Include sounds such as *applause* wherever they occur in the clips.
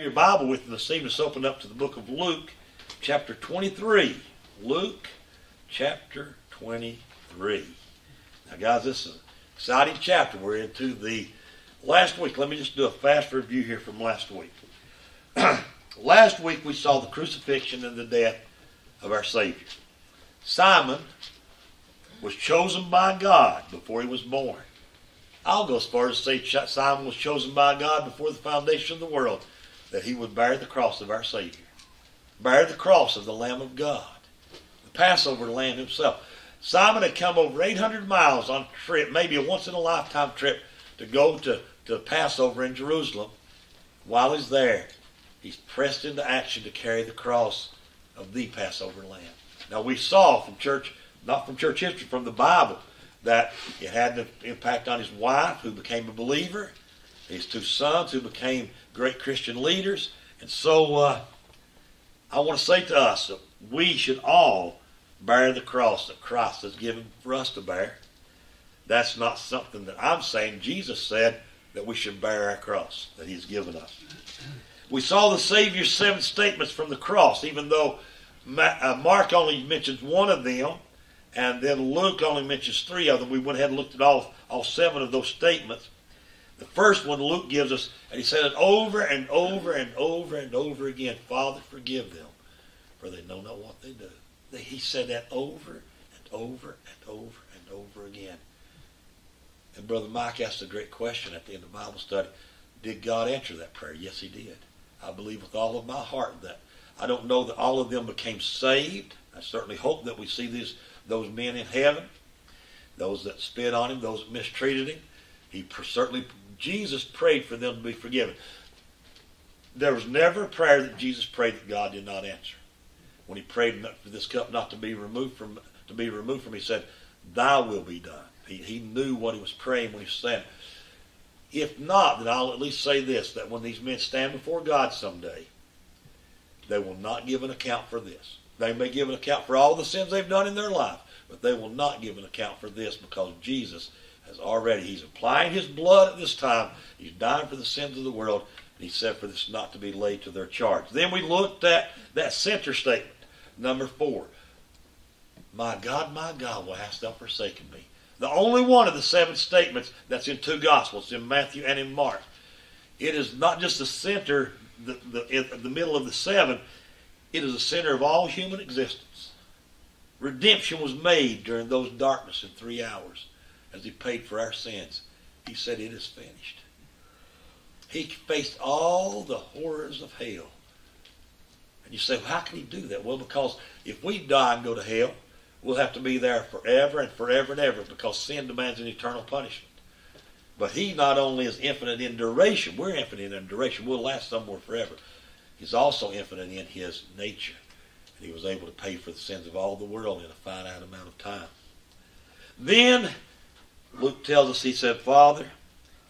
Your Bible with you this evening. Let's open up to the book of Luke, chapter 23. Luke, chapter 23. Now, guys, this is an exciting chapter. We're into the last week. Let me just do a fast review here from last week. *clears throat* last week we saw the crucifixion and the death of our Savior. Simon was chosen by God before he was born. I'll go as far as to say Simon was chosen by God before the foundation of the world that he would bear the cross of our Savior, bear the cross of the Lamb of God, the Passover Lamb himself. Simon had come over 800 miles on a trip, maybe a once in a lifetime trip, to go to, to Passover in Jerusalem. While he's there, he's pressed into action to carry the cross of the Passover Lamb. Now we saw from church, not from church history, from the Bible, that it had an impact on his wife, who became a believer, his two sons, who became great Christian leaders. And so uh, I want to say to us that we should all bear the cross that Christ has given for us to bear. That's not something that I'm saying. Jesus said that we should bear our cross that he's given us. We saw the Savior's seven statements from the cross, even though uh, Mark only mentions one of them, and then Luke only mentions three of them. We went ahead and looked at all, all seven of those statements. The first one Luke gives us, and he said it over and over and over and over again Father, forgive them, for they know not what they do. He said that over and over and over and over again. And Brother Mike asked a great question at the end of Bible study. Did God answer that prayer? Yes, he did. I believe with all of my heart that I don't know that all of them became saved. I certainly hope that we see these those men in heaven, those that spit on him, those that mistreated him. He certainly Jesus prayed for them to be forgiven. There was never a prayer that Jesus prayed that God did not answer. When he prayed for this cup not to be removed from to be removed from he said, "Thy will be done." He, he knew what he was praying when he said. If not, then I'll at least say this: that when these men stand before God someday, they will not give an account for this. They may give an account for all the sins they've done in their life, but they will not give an account for this because Jesus has already, he's applying his blood at this time. He's dying for the sins of the world. And he said for this not to be laid to their charge. Then we looked at that center statement, number four. My God, my God, why hast thou forsaken me? The only one of the seven statements that's in two Gospels, in Matthew and in Mark. It is not just the center, the, the, the middle of the seven, it is the center of all human existence. Redemption was made during those darkness in three hours as he paid for our sins. He said, It is finished. He faced all the horrors of hell. And you say, well, how can he do that? Well, because if we die and go to hell, we'll have to be there forever and forever and ever because sin demands an eternal punishment. But he not only is infinite in duration, we're infinite in duration, we'll last somewhere forever. He's also infinite in his nature. And he was able to pay for the sins of all the world in a finite amount of time. Then Luke tells us, he said, Father,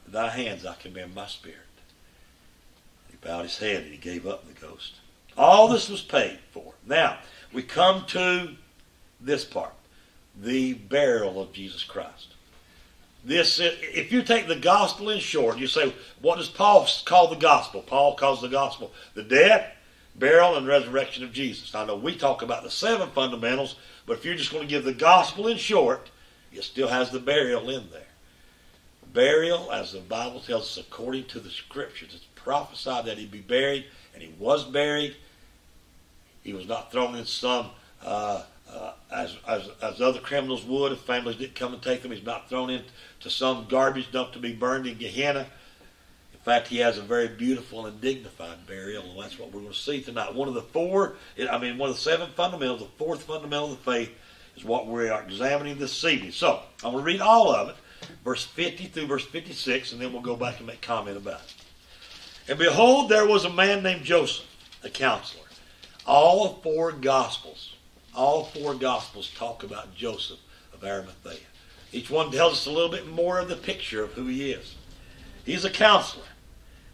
in thy hands I commend my spirit. He bowed his head and he gave up the ghost. All this was paid for. Now, we come to this part the burial of Jesus Christ. This, if you take the gospel in short, you say, what does Paul call the gospel? Paul calls the gospel the death, burial, and resurrection of Jesus. I know we talk about the seven fundamentals, but if you're just going to give the gospel in short, it still has the burial in there. Burial, as the Bible tells us, according to the scriptures, it's prophesied that he'd be buried, and he was buried. He was not thrown in some, uh, uh, as, as, as other criminals would if families didn't come and take them. He's not thrown into some garbage dump to be burned in Gehenna. In fact, he has a very beautiful and dignified burial, and that's what we're going to see tonight. One of the four, I mean, one of the seven fundamentals, the fourth fundamental of the faith is what we are examining this evening. So I'm going to read all of it, verse 50 through verse 56, and then we'll go back and make comment about it. And behold, there was a man named Joseph, a counselor. All four Gospels, all four Gospels talk about Joseph of Arimathea. Each one tells us a little bit more of the picture of who he is. He's a counselor,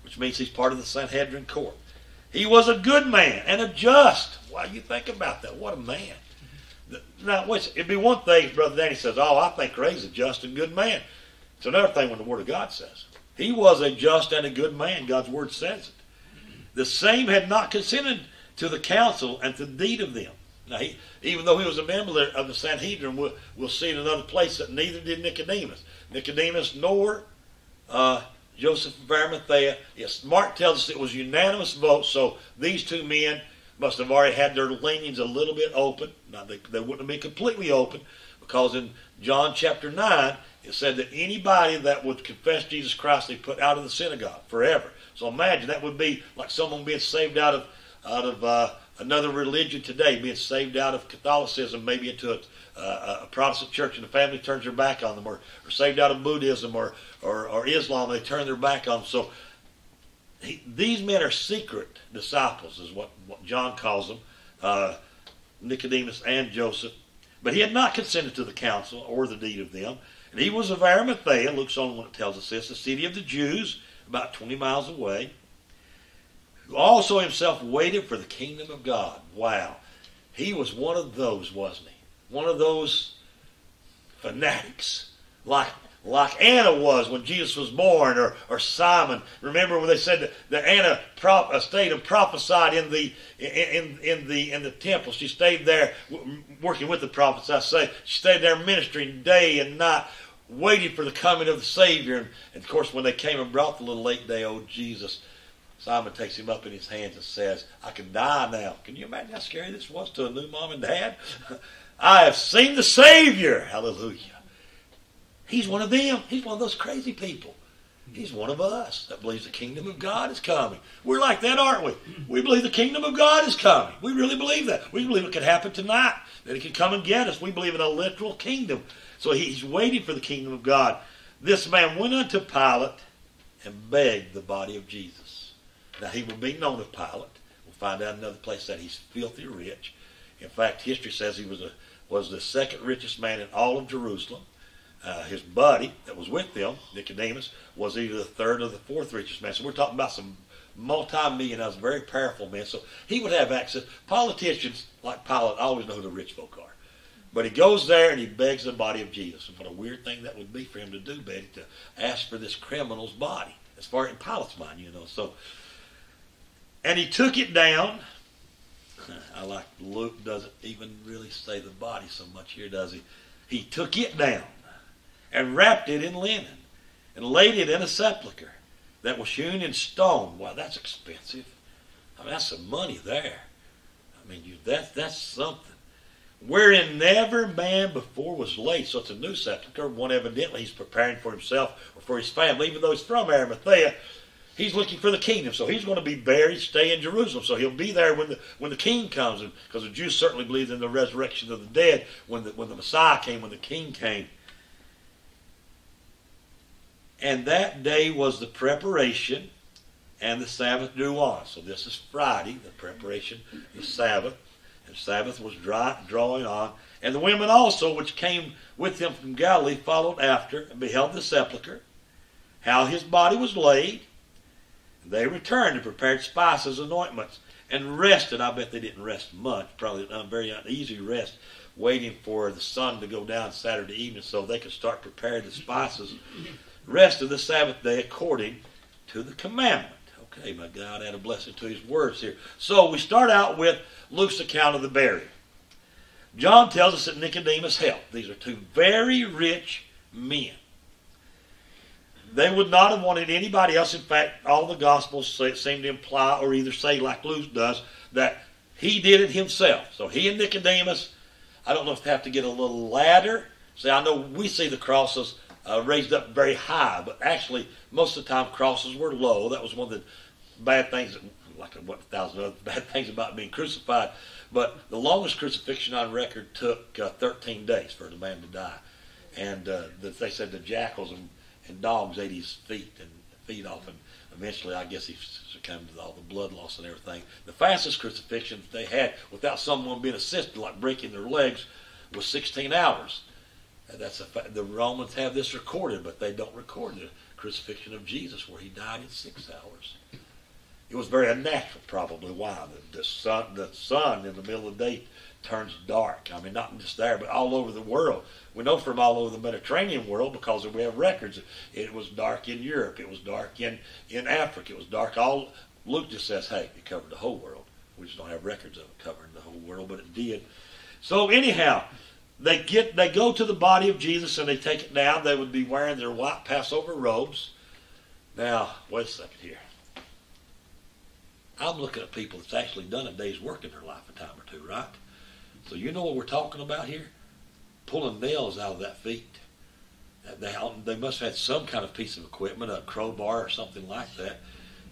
which means he's part of the Sanhedrin court. He was a good man and a just. Why you think about that? What a man. Now, it'd be one thing if Brother Danny says, oh, I think Ray's a just and good man. It's another thing when the Word of God says He was a just and a good man. God's Word says it. the same had not consented to the counsel and to the deed of them. Now, he, even though he was a member of the Sanhedrin, we'll, we'll see in another place that neither did Nicodemus. Nicodemus nor uh, Joseph of Arimathea. Yes, Mark tells us it was unanimous vote, so these two men must have already had their leanings a little bit open. Now, they, they wouldn't have been completely open because in John chapter 9, it said that anybody that would confess Jesus Christ, they put out of the synagogue forever. So imagine that would be like someone being saved out of out of uh, another religion today, being saved out of Catholicism, maybe into a, uh, a Protestant church, and the family turns their back on them, or, or saved out of Buddhism or or, or Islam, they turn their back on them. So he, these men are secret disciples, is what, what John calls them, uh, Nicodemus and Joseph. But he had not consented to the counsel or the deed of them. And he was of Arimathea, Luke's only one that tells us this, the city of the Jews, about 20 miles away, who also himself waited for the kingdom of God. Wow. He was one of those, wasn't he? One of those fanatics, like like Anna was when Jesus was born, or, or Simon. Remember when they said that, that Anna prop, uh, stayed and prophesied in the in, in the in the temple. She stayed there working with the prophets. I say she stayed there ministering day and night, waiting for the coming of the Savior. And, and of course, when they came and brought the little late day old Jesus, Simon takes him up in his hands and says, "I can die now." Can you imagine how scary this was to a new mom and dad? *laughs* I have seen the Savior. Hallelujah. He's one of them. He's one of those crazy people. He's one of us that believes the kingdom of God is coming. We're like that, aren't we? We believe the kingdom of God is coming. We really believe that. We believe it could happen tonight, that it could come and get us. We believe in a literal kingdom. So he's waiting for the kingdom of God. This man went unto Pilate and begged the body of Jesus. Now, he will be known of Pilate. We'll find out another place that he's filthy rich. In fact, history says he was, a, was the second richest man in all of Jerusalem. Uh, his buddy that was with them, Nicodemus, was either the third or the fourth richest man. So we're talking about some multi-millionaires, very powerful men. So he would have access. Politicians like Pilate always know who the rich folk are. But he goes there and he begs the body of Jesus. And what a weird thing that would be for him to do, Betty, to ask for this criminal's body, as far as Pilate's mind, you know. So, and he took it down. *laughs* I like Luke doesn't even really say the body so much here, does he? He took it down and wrapped it in linen and laid it in a sepulchre that was hewn in stone. Wow, that's expensive. I mean, that's some money there. I mean, you, that, that's something. Wherein never man before was laid. So it's a new sepulchre. One evidently he's preparing for himself or for his family, even though he's from Arimathea. He's looking for the kingdom, so he's going to be buried, stay in Jerusalem. So he'll be there when the when the king comes, because the Jews certainly believed in the resurrection of the dead when the when the Messiah came, when the king came. And that day was the preparation, and the Sabbath drew on. So this is Friday, the preparation, the Sabbath. And Sabbath was dry, drawing on. And the women also, which came with him from Galilee, followed after and beheld the sepulchre, how his body was laid. They returned and prepared spices and ointments and rested. I bet they didn't rest much, probably a very uneasy rest, waiting for the sun to go down Saturday evening so they could start preparing the spices rest of the Sabbath day according to the commandment. Okay, my God, add a blessing to his words here. So we start out with Luke's account of the burial. John tells us that Nicodemus helped. These are two very rich men. They would not have wanted anybody else. In fact, all the Gospels seem to imply, or either say, like Luke does, that he did it himself. So he and Nicodemus, I don't know if they have to get a little ladder. See, I know we see the crosses uh, raised up very high, but actually most of the time crosses were low. That was one of the bad things, like what a thousand other *laughs* bad things about being crucified. But the longest crucifixion on record took uh, 13 days for the man to die, and uh, they said the jackals and, and dogs ate his feet and feet off, and eventually I guess he succumbed to all the blood loss and everything. The fastest crucifixion they had without someone being assisted, like breaking their legs, was 16 hours. That's a fact. The Romans have this recorded, but they don't record the crucifixion of Jesus where he died in six hours. It was very unnatural, probably. Why? The, the sun, the sun in the middle of the day turns dark. I mean, not just there, but all over the world. We know from all over the Mediterranean world because we have records. It was dark in Europe. It was dark in, in Africa. It was dark all Luke just says, hey, it covered the whole world. We just don't have records of it covering the whole world, but it did. So anyhow, they get they go to the body of Jesus and they take it down. They would be wearing their white Passover robes. Now, wait a second here. I'm looking at people that's actually done a day's work in their life a time or two, right? So you know what we're talking about here? Pulling nails out of that feet. They, they must have had some kind of piece of equipment, a crowbar or something like that,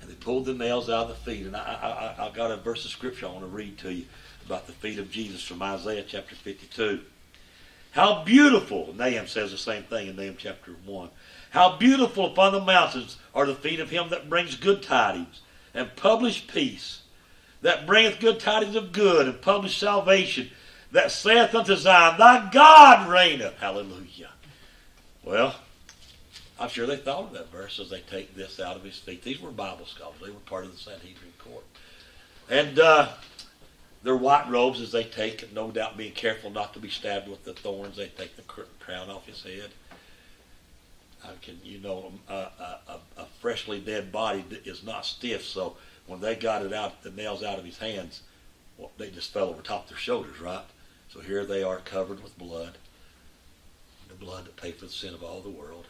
and they pulled the nails out of the feet. And I, I, I got a verse of scripture I want to read to you about the feet of Jesus from Isaiah chapter 52. How beautiful, Nahum says the same thing in Nahum chapter 1. How beautiful upon the mountains are the feet of him that brings good tidings and publish peace, that bringeth good tidings of good and publish salvation, that saith unto Zion, Thy God reigneth. Hallelujah. Well, I'm sure they thought of that verse as they take this out of his feet. These were Bible scholars. They were part of the Sanhedrin court. And uh, their white robes as they take no doubt being careful not to be stabbed with the thorns, they take the crown off his head. I can, you know, um, a, a, a, freshly dead body is not stiff, so when they got it out, the nails out of his hands, well, they just fell over top their shoulders, right? So here they are covered with blood, the blood that paid for the sin of all the world.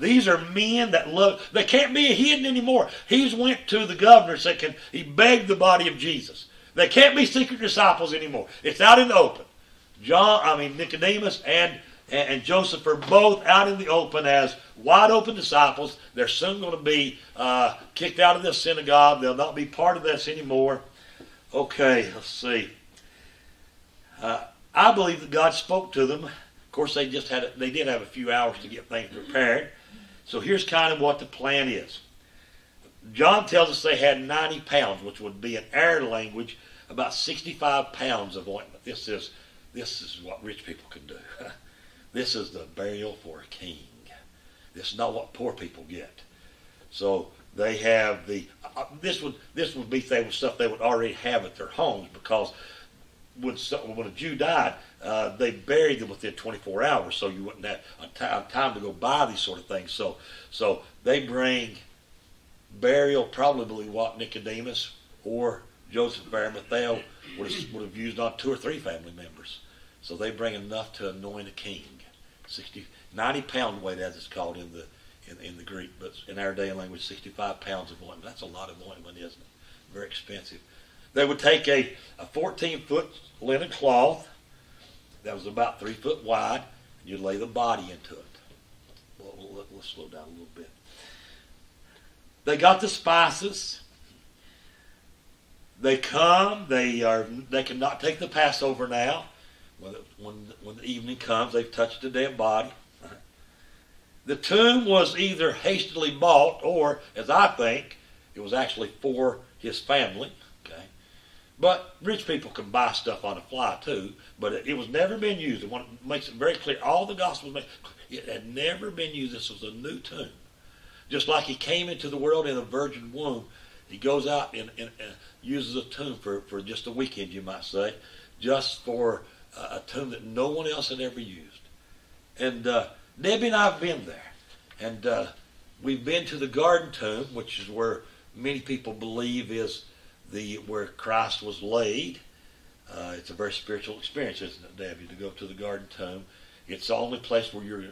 These are men that love. They can't be hidden anymore. He's went to the governor said, "Can he begged the body of Jesus? They can't be secret disciples anymore. It's out in the open." John, I mean Nicodemus and and, Joseph are both out in the open as wide open disciples. They're soon going to be uh, kicked out of this synagogue. They'll not be part of this anymore. Okay, let's see. Uh, I believe that God spoke to them. Of course, they just had they did have a few hours to get things prepared. So here's kind of what the plan is. John tells us they had 90 pounds, which would be in our language about 65 pounds of ointment. This is this is what rich people can do. *laughs* This is the burial for a king. This is not what poor people get. So they have the uh, this would this would be stuff they would already have at their homes because when when a Jew died, uh, they buried them within 24 hours, so you wouldn't have a time to go buy these sort of things. So so they bring burial probably what Nicodemus or Joseph of Arimathea would have, would have used on two or three family members. So they bring enough to anoint a king. 60, 90 pound weight as it's called in the in, in the Greek, but in our day and language, 65 pounds of ointment. That's a lot of ointment, isn't it? Very expensive. They would take a, a 14 foot linen cloth that was about three foot wide, you'd lay the body into it. Well, let's slow down a little bit. They got the spices. They come. They are. They cannot take the Passover now. When, when, when the evening comes, they've touched the dead body. The tomb was either hastily bought or, as I think, it was actually for his family. But rich people can buy stuff on the fly too. But it, it was never been used. It makes it very clear. All the Gospels make it had never been used. This was a new tomb. Just like he came into the world in a virgin womb, he goes out and, and, and uses a tomb for, for just a weekend, you might say, just for a tomb that no one else had ever used. And uh, Debbie and I have been there. And uh, we've been to the garden tomb, which is where many people believe is the where Christ was laid. Uh, it's a very spiritual experience, isn't it, Debbie, to go to the garden tomb. It's the only place where your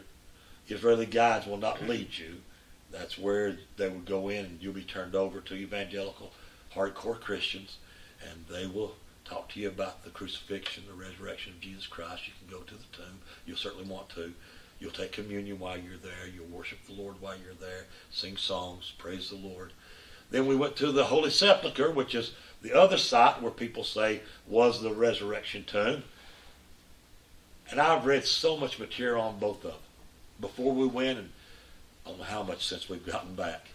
Israeli guides will not lead you. That's where they would go in and you'll be turned over to evangelical, hardcore Christians, and they will talk to you about the crucifixion, the resurrection of Jesus Christ. You can go to the tomb. You'll certainly want to. You'll take communion while you're there. You'll worship the Lord while you're there. Sing songs. Praise the Lord. Then we went to the Holy Sepulchre, which is the other site where people say was the resurrection tomb. And I've read so much material on both of them before we went, and how much since we've gotten back.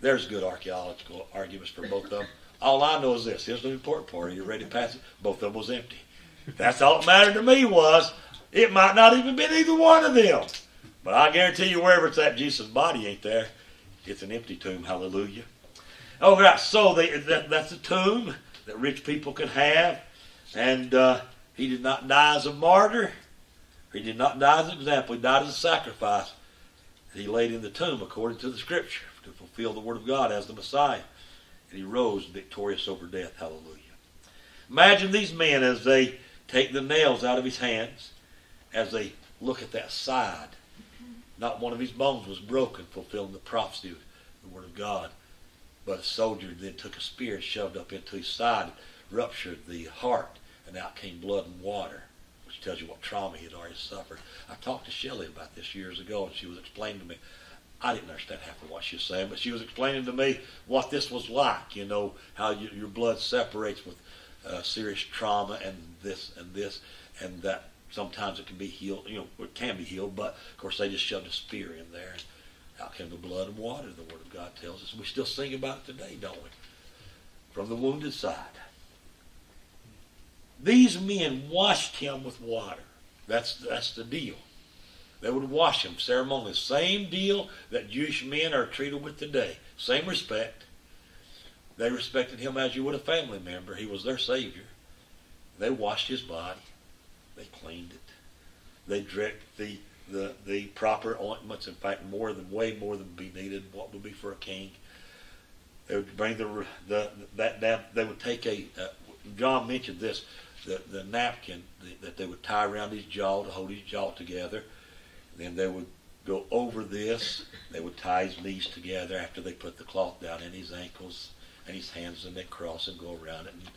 There's good archaeological arguments for both of them. All I know is this. Here's the important part. Are you ready to pass it? Both of them was empty. That's all that mattered to me was it might not even been either one of them. But I guarantee you wherever it's at, Jesus' body ain't there. It's an empty tomb. Hallelujah. All right, so they, that, that's a tomb that rich people can have. And uh, he did not die as a martyr. He did not die as an example. He died as a sacrifice. And He laid in the tomb according to the scripture. to fulfill the Word of God as the Messiah. And he rose victorious over death. Hallelujah. Imagine these men as they take the nails out of his hands, as they look at that side. Not one of his bones was broken, fulfilling the prophecy of the Word of God. But a soldier then took a spear shoved up into his side, ruptured the heart, and out came blood and water, which tells you what trauma he had already suffered. I talked to Shelley about this years ago, and she was explaining to me. I didn't understand half of what she was saying, but she was explaining to me what this was like. You know how you, your blood separates with uh, serious trauma and this and this, and that sometimes it can be healed. You know, it can be healed, but of course they just shoved a spear in there. And out came the blood and water. The Word of God tells us. We still sing about it today, don't we? From the wounded side. These men washed him with water. That's that's the deal. They would wash him ceremonially. Same deal that Jewish men are treated with today. Same respect. They respected him as you would a family member. He was their Savior. They washed his body. They cleaned it. They dripped the, the, the proper ointments. In fact, more than way more than be needed. What would be for a king. They would bring the the that. They would take a. Uh, John mentioned this. The the napkin that they would tie around his jaw to hold his jaw together then they would go over this. They would tie his knees together after they put the cloth down in his ankles and his hands, and they cross and go around it. And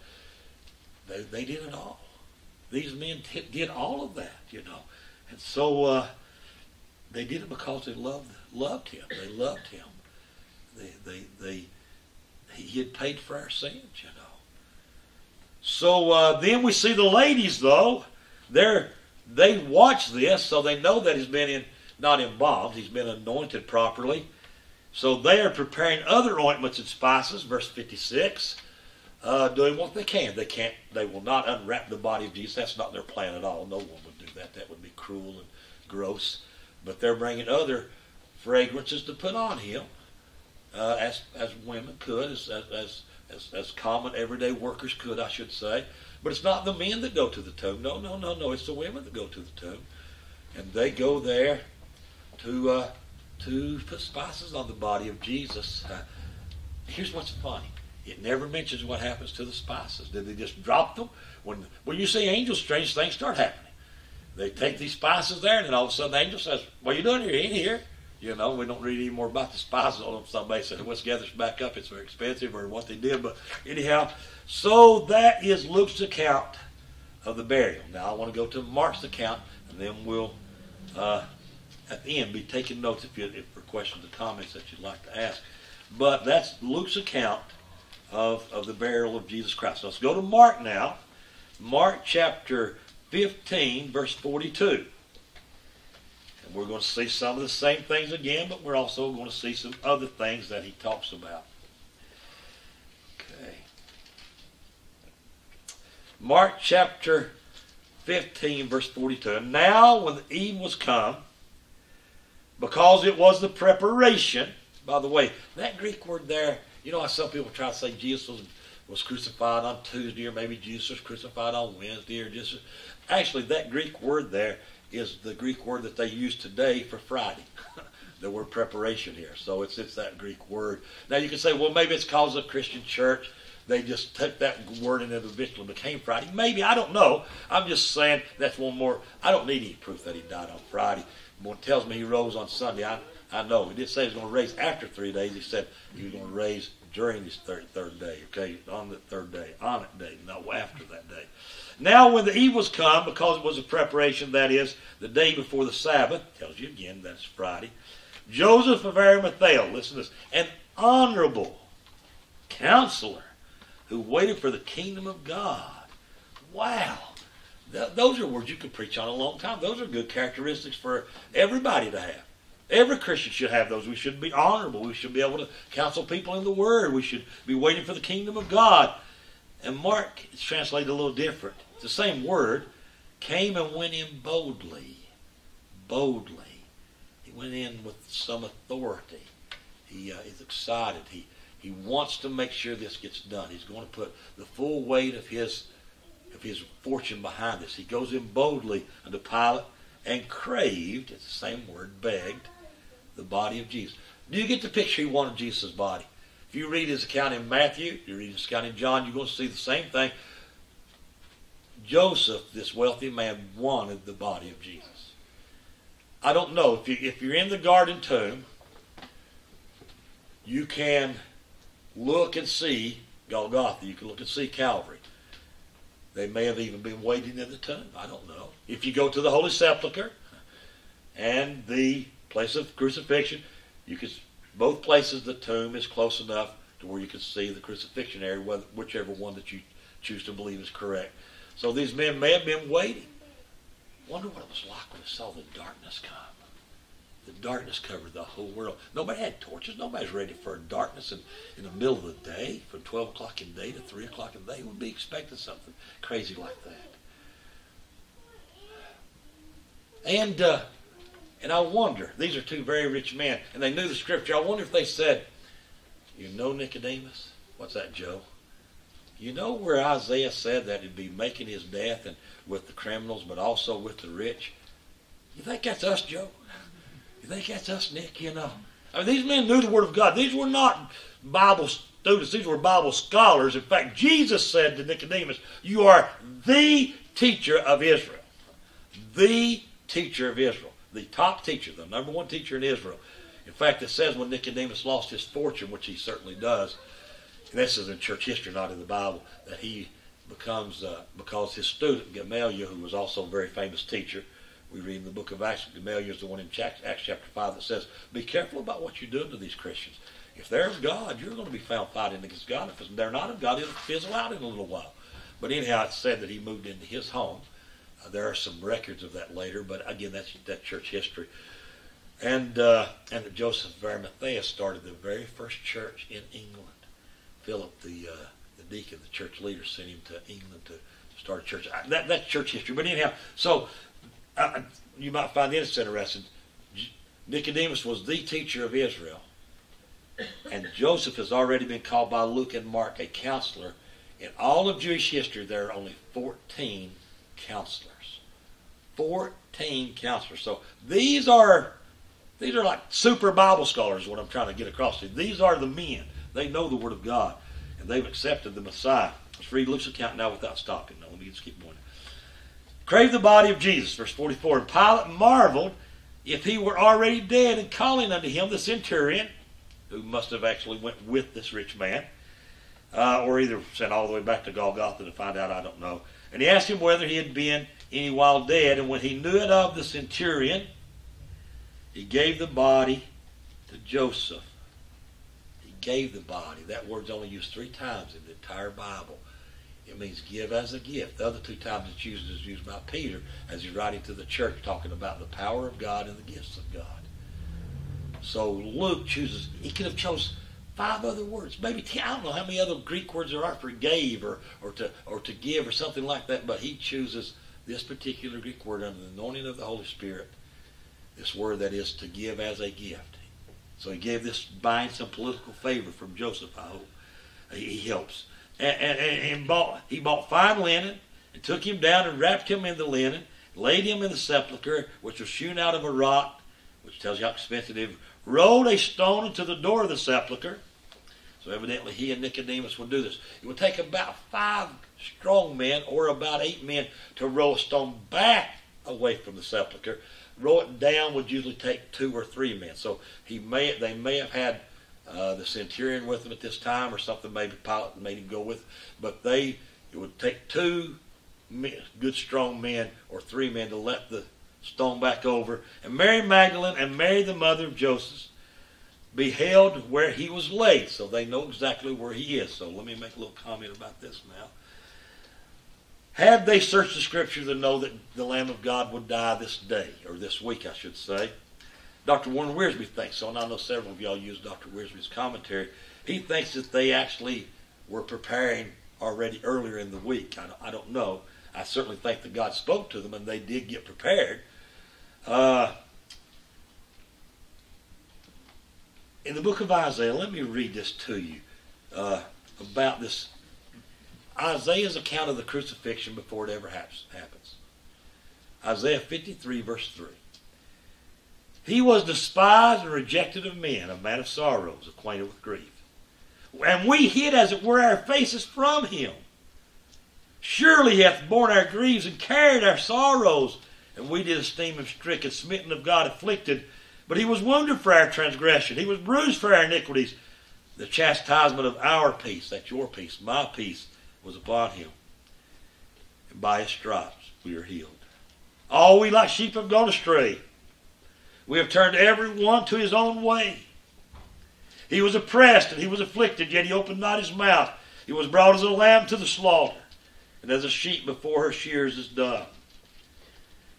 they, they did it all. These men did all of that, you know. And so uh, they did it because they loved loved him. They loved him. They they they he had paid for our sins, you know. So uh, then we see the ladies though. They're they watch this, so they know that he's been in, not embalmed, he's been anointed properly. So they are preparing other ointments and spices, verse 56, uh, doing what they can. They can't, they will not unwrap the body of Jesus. That's not their plan at all. No one would do that. That would be cruel and gross. But they're bringing other fragrances to put on him, uh, as as women could, as as as, as common everyday workers could, I should say. But it's not the men that go to the tomb. No, no, no, no. It's the women that go to the tomb. And they go there to, uh, to put spices on the body of Jesus. Uh, *laughs* here's what's funny. It never mentions what happens to the spices. Did they just drop them? When, when you see angels, strange things start happening. They take these spices there, and then all of a sudden the angel says, what are you doing here? He ain't here. You know, we don't read any more about the spices on them. Somebody said, let's back up. It's very expensive or what they did. But anyhow, so that is Luke's account of the burial. Now I want to go to Mark's account, and then we'll, uh, at the end, be taking notes if, you, if for questions or comments that you'd like to ask. But that's Luke's account of, of the burial of Jesus Christ. So Let's go to Mark now. Mark chapter 15, verse 42. And we're going to see some of the same things again, but we're also going to see some other things that he talks about. Okay. Mark chapter 15, verse 42. And now, when the eve was come, because it was the preparation, by the way, that Greek word there, you know how some people try to say Jesus was, was crucified on Tuesday, or maybe Jesus was crucified on Wednesday, or just. Actually, that Greek word there is the Greek word that they use today for Friday. *laughs* the word preparation here. So it's, it's that Greek word. Now you can say, well, maybe it's because of Christian church they just took that word and it eventually became Friday. Maybe, I don't know. I'm just saying that's one more. I don't need any proof that he died on Friday. It tells me he rose on Sunday, I, I know. He didn't say he was going to raise after three days. He said he was going to raise during his third, third day, okay, on the third day, on that day, no after that day. Now, when the eve was come, because it was a preparation, that is, the day before the Sabbath, tells you again that's Friday, Joseph of Arimathea, listen to this, an honorable counselor who waited for the kingdom of God. Wow. Th- those are words you could preach on a long time. Those are good characteristics for everybody to have. Every Christian should have those. We should be honorable. We should be able to counsel people in the Word. We should be waiting for the kingdom of God. And Mark is translated a little different. It's the same word. Came and went in boldly. Boldly. He went in with some authority. He uh, is excited. He he wants to make sure this gets done. He's going to put the full weight of his of his fortune behind this. He goes in boldly unto Pilate and craved, it's the same word, begged, the body of Jesus. Do you get the picture he wanted Jesus' body? If you read his account in Matthew, you read his account in John, you're going to see the same thing. Joseph, this wealthy man, wanted the body of Jesus. I don't know if you if you're in the garden tomb, you can look and see Golgotha. You can look and see Calvary. They may have even been waiting in the tomb. I don't know. If you go to the Holy Sepulchre and the place of crucifixion, you can both places the tomb is close enough to where you can see the crucifixion area, whichever one that you choose to believe is correct. So these men may have been waiting. Wonder what it was like when they saw the darkness come. The darkness covered the whole world. Nobody had torches. Nobody's ready for darkness in, in the middle of the day, from 12 o'clock in the day to 3 o'clock in the day. Would be expecting something crazy like that. And uh, and I wonder, these are two very rich men, and they knew the scripture. I wonder if they said, You know Nicodemus? What's that, Joe? You know where Isaiah said that he'd be making his death and with the criminals, but also with the rich? You think that's us, Joe? You think that's us, Nick? You know. I mean, these men knew the Word of God. These were not Bible students. These were Bible scholars. In fact, Jesus said to Nicodemus, You are the teacher of Israel. The teacher of Israel the top teacher, the number one teacher in Israel. In fact, it says when Nicodemus lost his fortune, which he certainly does, and this is in church history, not in the Bible, that he becomes, uh, because his student, Gamaliel, who was also a very famous teacher, we read in the book of Acts, Gamaliel is the one in Acts chapter 5 that says, be careful about what you're doing to these Christians. If they're of God, you're going to be found fighting against God. If they're not of God, it'll fizzle out in a little while. But anyhow, it's said that he moved into his home there are some records of that later, but again, that's that church history. And uh, and Joseph of Arimathea started the very first church in England. Philip, the uh, the deacon, the church leader, sent him to England to, start a church. That that's church history. But anyhow, so you might find this interesting. Nicodemus was the teacher of Israel, and Joseph has already been called by Luke and Mark a counselor. In all of Jewish history, there are only 14 counselors. 14 counselors. So these are these are like super Bible scholars, what I'm trying to get across to. you: These are the men. They know the Word of God, and they've accepted the Messiah. Let's read Luke's account now without stopping. Now, let me just keep going. Crave the body of Jesus, verse 44. And Pilate marveled if he were already dead, and calling unto him the centurion, who must have actually went with this rich man, uh, or either sent all the way back to Golgotha to find out, I don't know. And he asked him whether he had been any while dead. And when he knew it of the centurion, he gave the body to Joseph. He gave the body. That word's only used three times in the entire Bible. It means give as a gift. The other two times it's used is used by Peter as he's writing to the church, talking about the power of God and the gifts of God. So Luke chooses, he could have chosen five other words, maybe ten, I don't know how many other Greek words there are for gave or, or to or to give or something like that, but he chooses this particular Greek word under the anointing of the Holy Spirit, this word that is to give as a gift. So he gave this buying some political favor from Joseph, I hope. He, helps. And, and, and bought, he bought fine linen and took him down and wrapped him in the linen, laid him in the sepulchre, which was hewn out of a rock, which tells you how expensive rolled a stone into the door of the sepulchre. So evidently he and Nicodemus would do this. It would take about five strong men or about eight men to roll a stone back away from the sepulchre. Roll it down would usually take two or three men. So he may they may have had uh, the centurion with them at this time or something. Maybe Pilate made him go with, but they it would take two men, good strong men or three men to let the stone back over. And Mary Magdalene and Mary the mother of Joseph beheld where he was laid, so they know exactly where he is. So let me make a little comment about this now. Had they searched the scripture to know that the Lamb of God would die this day, or this week, I should say? Dr. Warren Wiersbe thinks so, and I know several of y'all use Dr. Wiersbe's commentary. He thinks that they actually were preparing already earlier in the week. I don't, I don't know. I certainly think that God spoke to them, and they did get prepared. Uh, in the book of Isaiah, let me read this to you uh, about this Isaiah's account of the crucifixion before it ever happens. Isaiah 53, verse 3. He was despised and rejected of men, a man of sorrows, acquainted with grief. And we hid, as it were, our faces from him. Surely he hath borne our griefs and carried our sorrows. And we did esteem him stricken, smitten of God, afflicted. But he was wounded for our transgression. He was bruised for our iniquities. The chastisement of our peace, that's your peace, my peace, was upon him. And by his stripes we are healed. All we like sheep have gone astray. We have turned every one to his own way. He was oppressed and he was afflicted, yet he opened not his mouth. He was brought as a lamb to the slaughter, and as a sheep before her shears is dumb.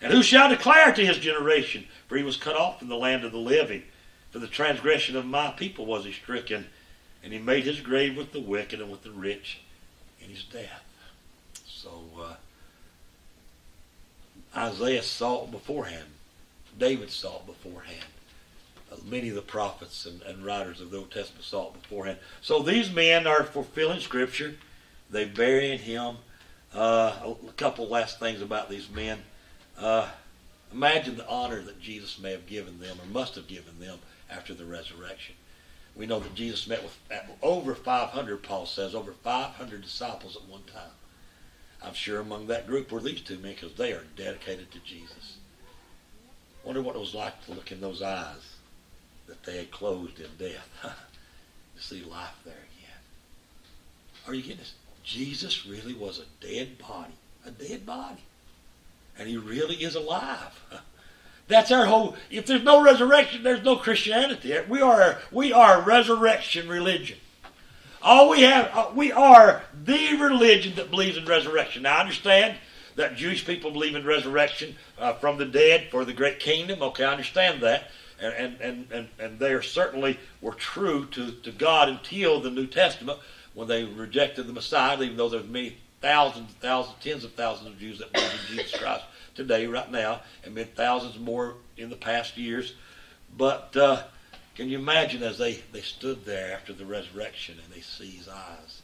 And who shall declare to his generation? For he was cut off from the land of the living. For the transgression of my people was he stricken, and he made his grave with the wicked and with the rich in his death. So uh, Isaiah saw it beforehand. David saw it beforehand. Uh, many of the prophets and, and writers of the Old Testament saw it beforehand. So these men are fulfilling Scripture. They burying him. Uh, a couple last things about these men. Uh, imagine the honor that Jesus may have given them or must have given them after the resurrection. We know that Jesus met with over 500, Paul says, over 500 disciples at one time. I'm sure among that group were these two men because they are dedicated to Jesus. Wonder what it was like to look in those eyes that they had closed in death. *laughs* to see life there again. Are you getting this? Jesus really was a dead body. A dead body. And he really is alive. *laughs* That's our whole if there's no resurrection, there's no Christianity. We are we are resurrection religion. All we have uh, we are the religion that believes in resurrection. Now I understand that Jewish people believe in resurrection uh, from the dead for the great kingdom. Okay, I understand that. And, and, and, and they are certainly were true to, to God until the New Testament when they rejected the Messiah, even though there's many thousands, and thousands, tens of thousands of Jews that believe in Jesus Christ today, right now, and been thousands more in the past years. But uh, can you imagine as they, they stood there after the resurrection and they see his eyes?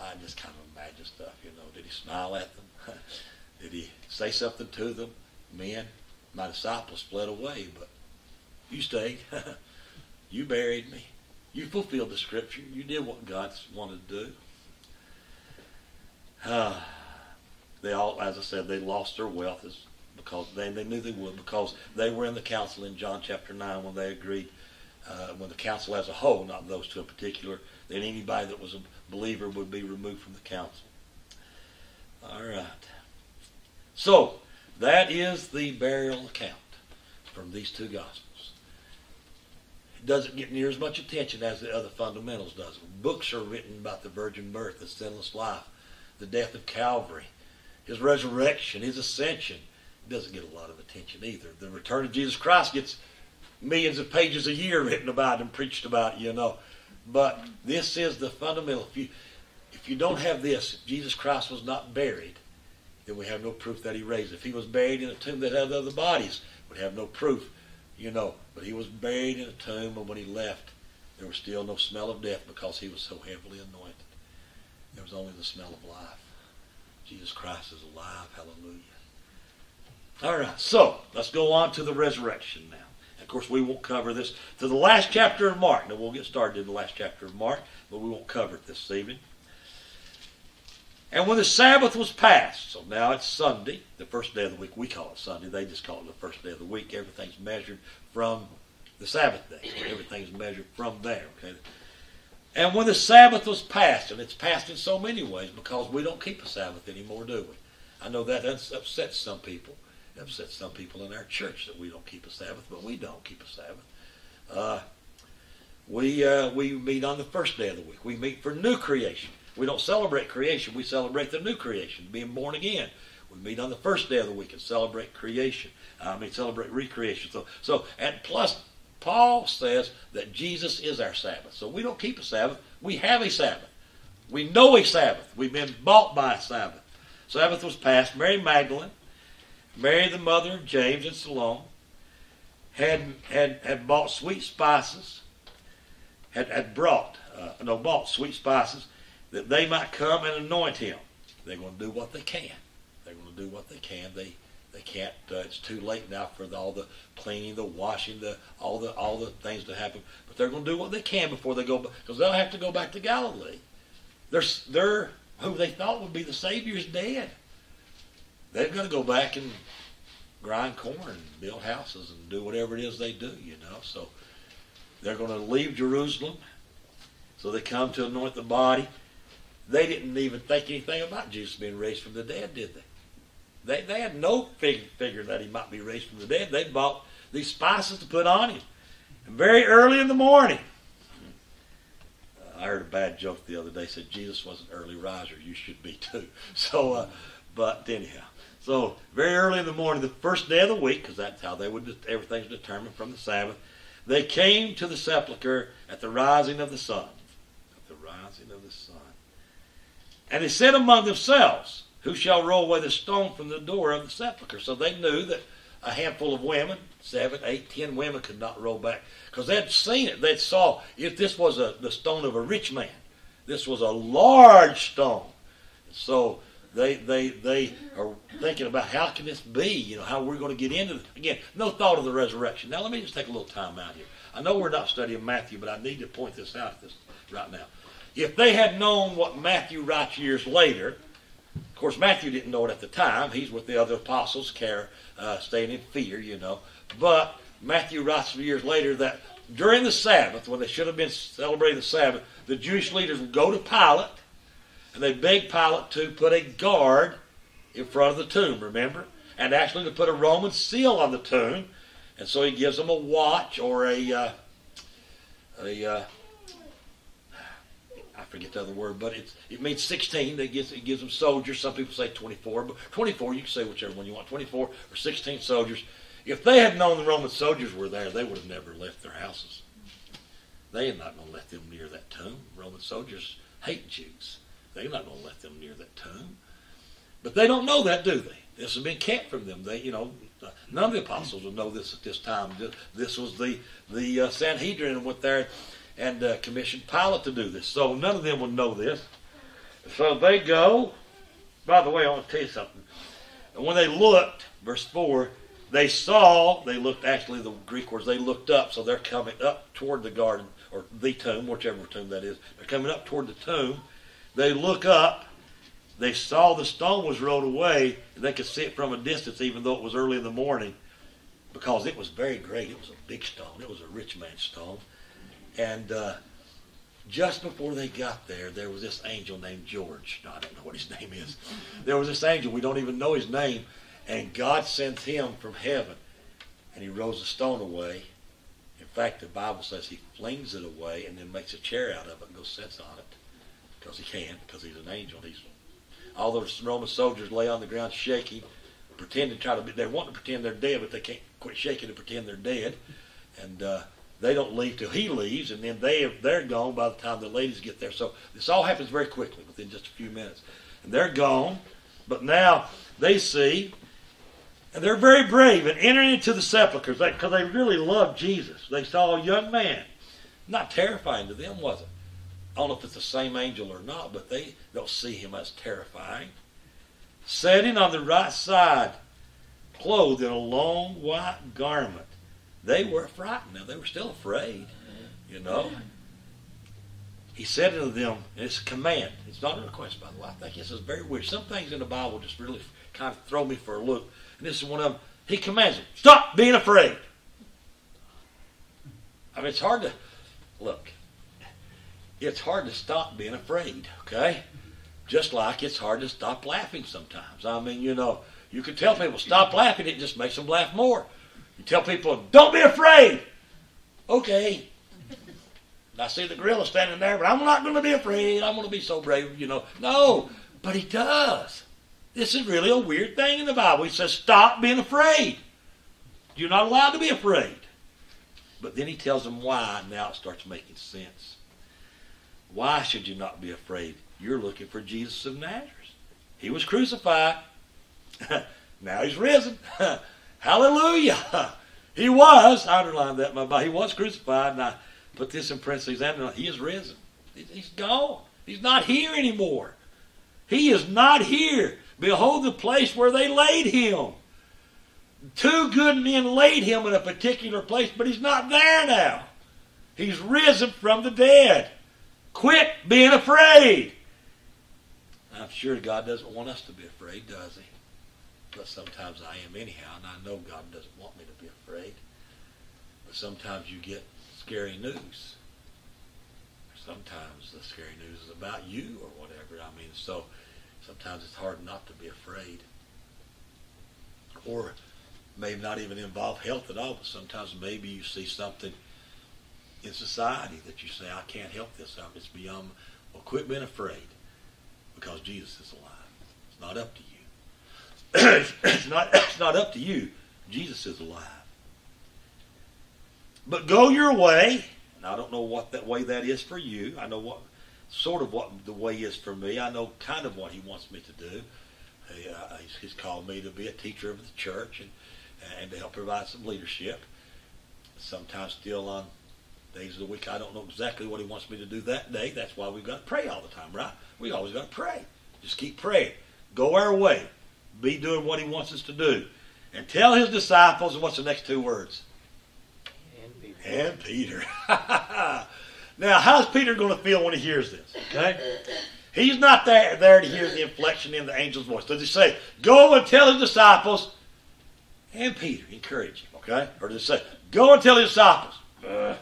I just kind of imagine stuff, you know. Did he smile at them? *laughs* Did he say something to them? Men, my disciples fled away, but you stayed. *laughs* you buried me. You fulfilled the scripture. You did what God wanted to do. Uh, *sighs* they all, as I said, they lost their wealth because they, they knew they would because they were in the council in John chapter 9 when they agreed, uh, when the council as a whole, not those two in particular, that anybody that was a believer would be removed from the council. All right. So, that is the burial account from these two Gospels. It doesn't get near as much attention as the other fundamentals does. Books are written about the virgin birth, the sinless life, the death of Calvary, his resurrection, his ascension. It doesn't get a lot of attention either. The return of Jesus Christ gets millions of pages a year written about and preached about, you know. But this is the fundamental. If you, if you don't have this, if Jesus Christ was not buried, then we have no proof that he raised. If he was buried in a tomb that had other bodies, we'd have no proof, you know. But he was buried in a tomb, and when he left, there was still no smell of death because he was so heavily anointed. There was only the smell of life. Jesus Christ is alive. Hallelujah. All right, so let's go on to the resurrection now. Of course, we won't cover this to the last chapter of Mark. Now, we'll get started in the last chapter of Mark, but we won't cover it this evening. And when the Sabbath was passed, so now it's Sunday, the first day of the week. We call it Sunday. They just call it the first day of the week. Everything's measured from the Sabbath day. So everything's measured from there. Okay. And when the Sabbath was passed, and it's passed in so many ways because we don't keep a Sabbath anymore, do we? I know that upsets some people. It upsets some people in our church that we don't keep a Sabbath, but we don't keep a Sabbath. Uh, we uh, we meet on the first day of the week. We meet for new creation. We don't celebrate creation. We celebrate the new creation, being born again. We meet on the first day of the week and celebrate creation. I mean, celebrate recreation. So, so and plus, Paul says that Jesus is our Sabbath. So we don't keep a Sabbath. We have a Sabbath. We know a Sabbath. We've been bought by a Sabbath. Sabbath was passed. Mary Magdalene, Mary the mother of James and Salome, had had had bought sweet spices, had had brought uh, no bought sweet spices that they might come and anoint him. They're going to do what they can. They're going to do what they can. They They can't. Uh, it's too late now for the, all the cleaning, the washing, the all the all the things to happen. But they're going to do what they can before they go, because they'll have to go back to Galilee. They're they're who they thought would be the Savior is dead. They're going to go back and grind corn and build houses and do whatever it is they do, you know. So they're going to leave Jerusalem. So they come to anoint the body. They didn't even think anything about Jesus being raised from the dead, did they? They, they had no fig, figure that he might be raised from the dead. They bought these spices to put on him. And very early in the morning, I heard a bad joke the other day. Said Jesus was an early riser. You should be too. *laughs* So, uh, but anyhow, so very early in the morning, the first day of the week, because that's how they would everything's determined from the Sabbath. They came to the sepulchre at the rising of the sun. At the rising of the sun, and they said among themselves, "Who shall roll away the stone from the door of the sepulchre? So they knew that a handful of women, seven, eight, ten women, could not roll back because they'd seen it. They saw if this was a, the stone of a rich man. This was a large stone. So they they they are thinking about how can this be? You know, how we're going to get into it. Again, no thought of the resurrection. Now let me just take a little time out here. I know we're not studying Matthew, but I need to point this out this right now. If they had known what Matthew writes years later, course Matthew didn't know it at the time. He's with the other apostles, care, uh, staying in fear, you know. But Matthew writes years later that during the Sabbath, when they should have been celebrating the Sabbath, the Jewish leaders would go to Pilate and they begged Pilate to put a guard in front of the tomb, remember? And actually to put a Roman seal on the tomb. And so he gives them a watch or a, uh, a uh, forget the other word, but it's, it means 16. They gives, it gives them soldiers. Some people say 24, but 24, you can say whichever one you want, 24 or 16 soldiers. If they had known the Roman soldiers were there, they would have never left their houses. They are not going to let them near that tomb. Roman soldiers hate Jews. They're not going to let them near that tomb. But they don't know that, do they? This has been kept from them. They, you know, none of the apostles would know this at this time. This was the the uh, Sanhedrin went there and uh, commissioned Pilate to do this. So none of them would know this. So they go. By the way, I want to tell you something. And when they looked, verse four, they saw. They looked. Actually, the Greek words. They looked up. So they're coming up toward the garden or the tomb, whichever tomb that is. They're coming up toward the tomb they look up. They saw the stone was rolled away, and they could see it from a distance, even though it was early in the morning, because it was very great. It was a big stone. It was a rich man's stone. And uh, just before they got there, there was this angel named George. No, I don't know what his *laughs* name is. There was this angel. We don't even know his name. And God sent him from heaven, and he rolls the stone away. In fact, the Bible says he flings it away and then makes a chair out of it and goes sits on it because he can, because he's an angel. He's all those Roman soldiers lay on the ground shaking, pretending to try to be. They want to pretend they're dead, but they can't quit shaking to pretend they're dead, and uh, they don't leave till he leaves, and then they they're gone by the time the ladies get there. So this all happens very quickly, within just a few minutes, and they're gone. But now they see. And they're very brave and entering into the sepulchres because they, really loved Jesus. They saw a young man. Not terrifying to them, was it? I don't know if it's the same angel or not, but they don't see him as terrifying. Sitting on the right side, clothed in a long white garment. They were frightened. Now, they were still afraid, you know. He said unto them, it's a command. It's not a request, by the way. I think this is very weird. Some things in the Bible just really kind of throw me for a loop. And this is one of them. He commands them, stop being afraid. I mean, it's hard to, look, it's hard to stop being afraid, okay? Just like it's hard to stop laughing sometimes. I mean, you know, you can tell people, stop laughing, it just makes them laugh more. You tell people, don't be afraid. Okay. *laughs* I see the gorilla standing there, but I'm not going to be afraid. I'm going to be so brave, you know. No, but he does. This is really a weird thing in the Bible. He says, stop being afraid. You're not allowed to be afraid. But then he tells them why, and now it starts making sense. Why should you not be afraid? You're looking for Jesus of Nazareth. He was crucified. *laughs* now he's risen. *laughs* Hallelujah. *laughs* He was, I underlined that in my Bible. He was crucified, and I put this in parentheses. He is risen. He's gone. He's not here anymore. He is not here. Behold the place where they laid him. two good men laid him in a particular place, but he's not there now. He's risen from the dead. Quit being afraid. I'm sure God doesn't want us to be afraid, does he? But sometimes I am anyhow, and I know God doesn't want me to be afraid. But sometimes you get scary news. Sometimes the scary news is about you or whatever. I mean, so sometimes it's hard not to be afraid. Or maybe not even involve health at all, but sometimes maybe you see something in society that you say, I can't help this. It's beyond, well, quit being afraid because Jesus is alive. It's not up to you. It's, not, it's not up to you. Jesus is alive. But go your way. And I don't know what that way that is for you. I know what sort of what the way is for me. I know kind of what he wants me to do. He, uh, he's, he's, called me to be a teacher of the church and, and to help provide some leadership. Sometimes still on days of the week, I don't know exactly what he wants me to do that day. That's why we've got to pray all the time, right? We always got to pray. Just keep praying. Go our way. Be doing what he wants us to do. And tell his disciples, what's the next two words? And Peter. And Peter. *laughs* now, how's Peter going to feel when he hears this? Okay? He's not there, there to hear the inflection in the angel's voice. Does he say, go and tell his disciples, and Peter, encourage him, okay? Or does he say, go and tell his disciples, uh,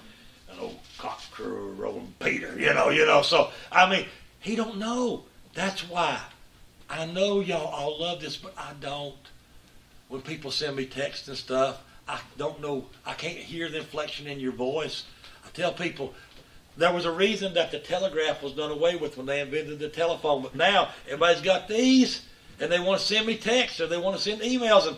an old cock crew rolling Peter, you know, you know. So, I mean, he don't know. That's why. I know y'all all love this, but I don't. When people send me texts and stuff, I don't know. I can't hear the inflection in your voice. I tell people, there was a reason that the telegraph was done away with when they invented the telephone, but now everybody's got these, and they want to send me texts or they want to send emails, and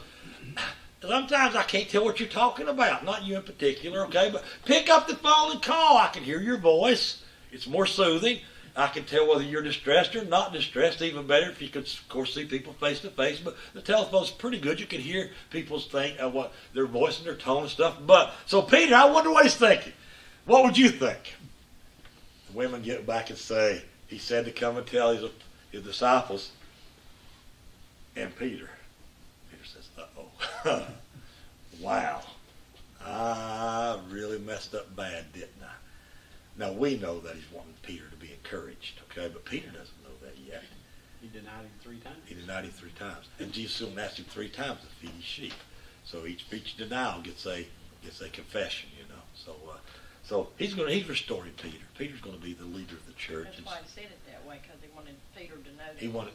sometimes I can't tell what you're talking about. Not you in particular, okay? But pick up the phone and call. I can hear your voice. It's more soothing. I can tell whether you're distressed or not distressed. Even better if you could, of course, see people face to face. But the telephone's pretty good. You can hear people's think, uh, what their voice and their tone and stuff. But so Peter, I wonder what he's thinking. What would you think? The women get back and say, he said to come and tell his, his disciples and Peter. Peter says, uh-oh. *laughs* wow. I really messed up bad, didn't I? Now we know that he's wanting Peter encouraged, okay? But Peter doesn't know that yet. He denied him three times. He denied him three times. And Jesus soon asked him three times to feed his sheep. So each each denial gets a gets a confession, you know. So uh, so he's going to he's restoring Peter. Peter's going to be the leader of the church. That's why he said it that way, because he wanted Peter to know that He he, was.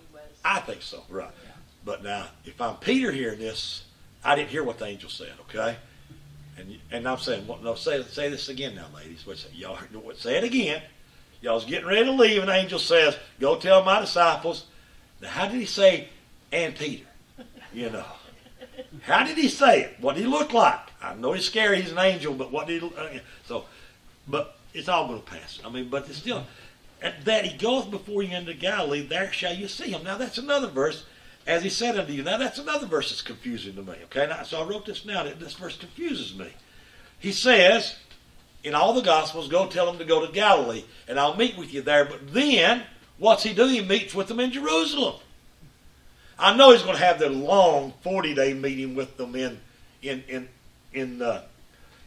I think so, right. Yeah. But now, if I'm Peter hearing this, I didn't hear what the angel said, okay? And and I'm saying, well, no, say say this again now, ladies. What's y'all heard- what- say it again? Y'all's getting ready to leave, and angel says, "Go tell my disciples." Now, how did he say, "And Peter"? You know, how did he say it? What did he look like? I know he's scary. He's an angel, but what did he? Uh, so, but it's all going to pass. I mean, but it's still that he goeth before you into Galilee, there shall you see him. Now that's another verse. As he said unto you. Now that's another verse that's confusing to me. Okay, now, so I wrote this now. This verse confuses me. He says in all the Gospels, "Go tell them to go to Galilee, and I'll meet with you there." But then, what's he do? He meets with them in Jerusalem. I know he's going to have the long forty-day meeting with them in in in in uh,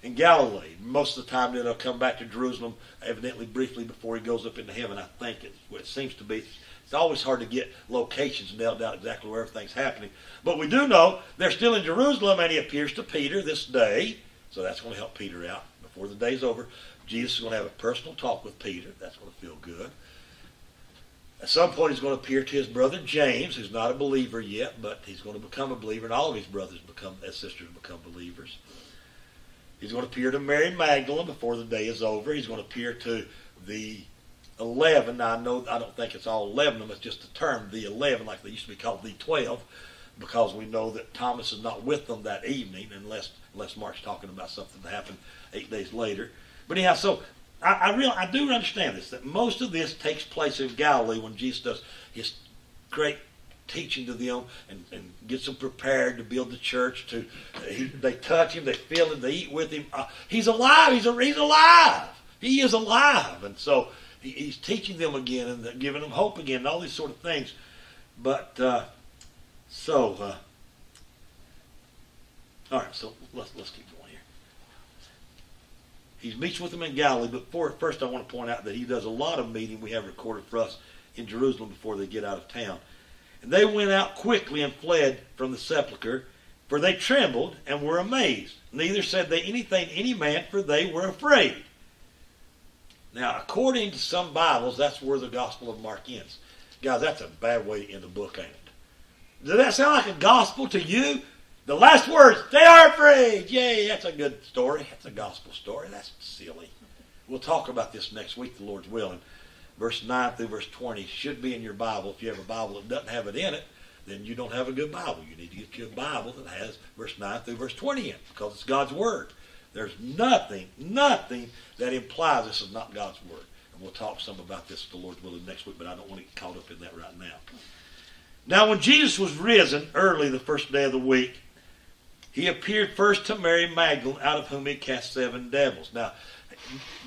in Galilee. Most of the time, then he'll come back to Jerusalem, evidently briefly before he goes up into heaven. I think it's what it seems to be. It's always hard to get locations nailed down exactly where everything's happening. But we do know they're still in Jerusalem, and he appears to Peter this day. So that's going to help Peter out before the day's over. Jesus is going to have a personal talk with Peter. That's going to feel good. At some point, he's going to appear to his brother James, who's not a believer yet, but he's going to become a believer, and all of his brothers become, and sisters become believers. He's going to appear to Mary Magdalene before the day is over. He's going to appear to the eleven. Now, I know I don't think it's all eleven of them. It's just the term the eleven, like they used to be called the twelve, because we know that Thomas is not with them that evening, unless unless Mark's talking about something that happened eight days later. But anyhow, so I, I real I do understand this that most of this takes place in Galilee when Jesus does his great teaching to them and, and gets them prepared to build the church. To he, they touch him, they feel him, they eat with him. Uh, he's alive. He's a, he's alive. He is alive, and so he, he's teaching them again and giving them hope again, and all these sort of things. But uh, so uh, All right, so let's let's keep going here. He meets with them in Galilee, but for, first I want to point out that he does a lot of meeting we have recorded for us in Jerusalem before they get out of town. And they went out quickly and fled from the sepulchre, for they trembled and were amazed. Neither said they anything any man, for they were afraid. Now, according to some Bibles, that's where the Gospel of Mark ends. Guys, that's a bad way to end the book, ain't it? Does that sound like a gospel to you? The last words, they are afraid. Yay, that's a good story. That's a gospel story. That's silly. We'll talk about this next week, the Lord's willing. Verse 9 through verse 20 should be in your Bible. If you have a Bible that doesn't have it in it, then you don't have a good Bible. You need to get you a Bible that has verse 9 through verse 20 in it because it's God's Word. There's nothing, nothing that implies this is not God's Word. And we'll talk some about this, the Lord's willing, next week, but I don't want to get caught up in that right now. Now, when Jesus was risen early the first day of the week, he appeared first to Mary Magdalene, out of whom he cast seven devils. Now,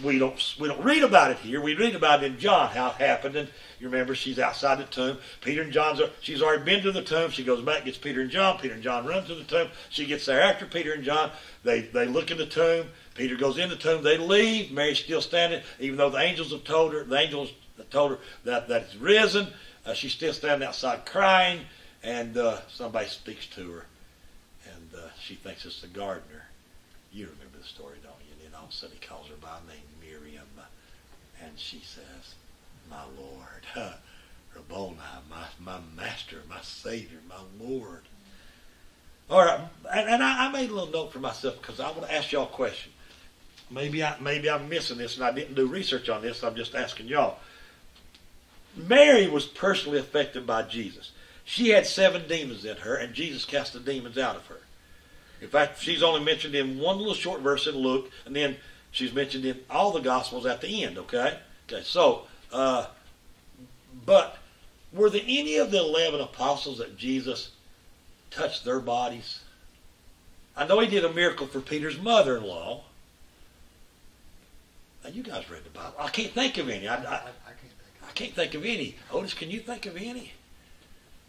we don't we don't read about it here. We read about it in John how it happened. And you remember she's outside the tomb. Peter and John's she's already been to the tomb. She goes back, gets Peter and John. Peter and John run to the tomb. She gets there after Peter and John. They they look in the tomb. Peter goes in the tomb. They leave. Mary's still standing, even though the angels have told her. The angels have told her that that risen. Uh, she's still standing outside crying, and uh, somebody speaks to her and uh, she thinks it's the gardener. You remember the story, don't you? And then all of a sudden he calls her by name, Miriam, and she says, "My Lord, *laughs* Rabboni, my my Master, my Savior, my Lord." All right, and, and I, I made a little note for myself because I want to ask y'all a question. Maybe I maybe I'm missing this, and I didn't do research on this. I'm just asking y'all. Mary was personally affected by Jesus. She had seven demons in her, and Jesus cast the demons out of her. In fact, she's only mentioned in one little short verse in Luke, and then she's mentioned in all the Gospels at the end, okay? Okay, so, uh, but were there any of the 11 apostles that Jesus touched their bodies? I know he did a miracle for Peter's mother in law. Now, you guys read the Bible. I can't think of any. I, I, I, I can't think can't think of any. Otis, can you think of any?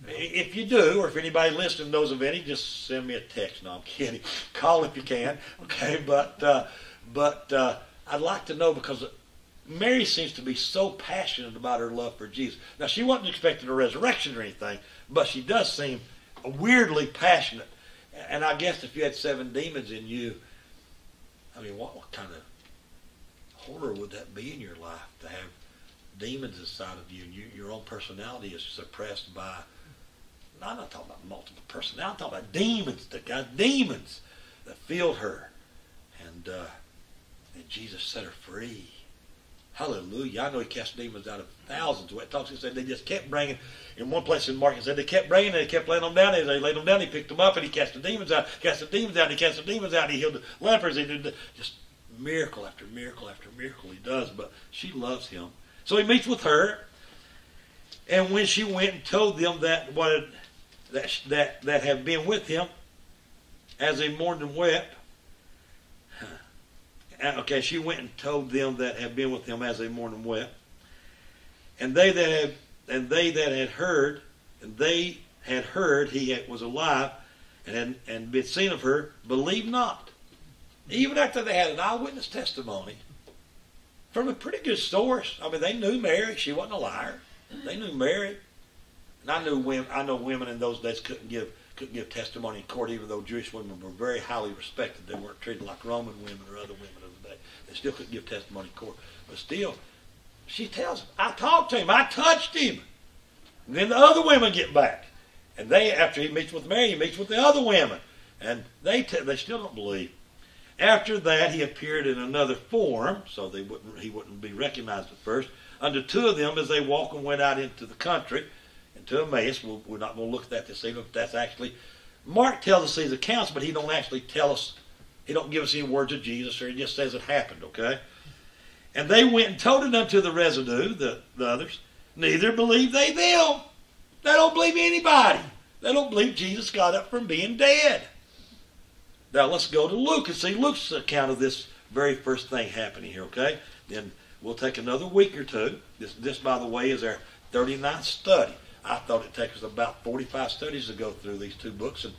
If you do, or if anybody listening knows of any, just send me a text. No, I'm kidding. *laughs* Call if you can. Okay, but uh, but uh, I'd like to know because Mary seems to be so passionate about her love for Jesus. Now she wasn't expecting a resurrection or anything, but she does seem weirdly passionate. And I guess if you had seven demons in you, I mean, what, what kind of horror would that be in your life to have demons inside of you and you, your own personality is suppressed by I'm not talking about multiple personality. I'm talking about demons. The guys, demons that filled her, and uh, and Jesus set her free. Hallelujah! I know He cast demons out of thousands. What talks, He said they just kept bringing. In one place in Mark, He said they kept bringing, and they kept laying them down. They laid them down, He picked them up, and He cast the demons out. Cast the demons out. He cast the demons out. He healed the lepers. He did the, just miracle after miracle after miracle. He does, but she loves Him. So He meets with her, and when she went and told them that what that, that, that have been with him as they mourned and wept. Okay, she went and told them that have been with him as they mourned and wept. And they that had and they that had heard, and they had heard he had, was alive and had, and been seen of her, believed not. Even after they had an eyewitness testimony from a pretty good source. I mean, they knew Mary; she wasn't a liar. They knew Mary. And I knew women. I know women in those days couldn't give couldn't give testimony in court, even though Jewish women were very highly respected. They weren't treated like Roman women or other women of the day. They still couldn't give testimony in court. But still, she tells him, "I talked to him. I touched him." And then the other women get back, and they after he meets with Mary, he meets with the other women, and they they still don't believe. After that, he appeared in another form, so they wouldn't he wouldn't be recognized at first. Unto two of them as they walked and went out into the country and to Emmaus. we we are not going to look at that this evening, but that's actually Mark tells us these accounts, but he don't actually tell us. He don't give us any words of Jesus, or he just says it happened. Okay. And they went and told it unto the residue, the, the others. Neither believe they them. They don't believe anybody. They don't believe Jesus got up from being dead. Now let's go to Luke and see Luke's account of this very first thing happening here, okay? Then we'll take another week or two. This, this by the way, is our 39th study. I thought it'd take us about 45 studies to go through these two books, and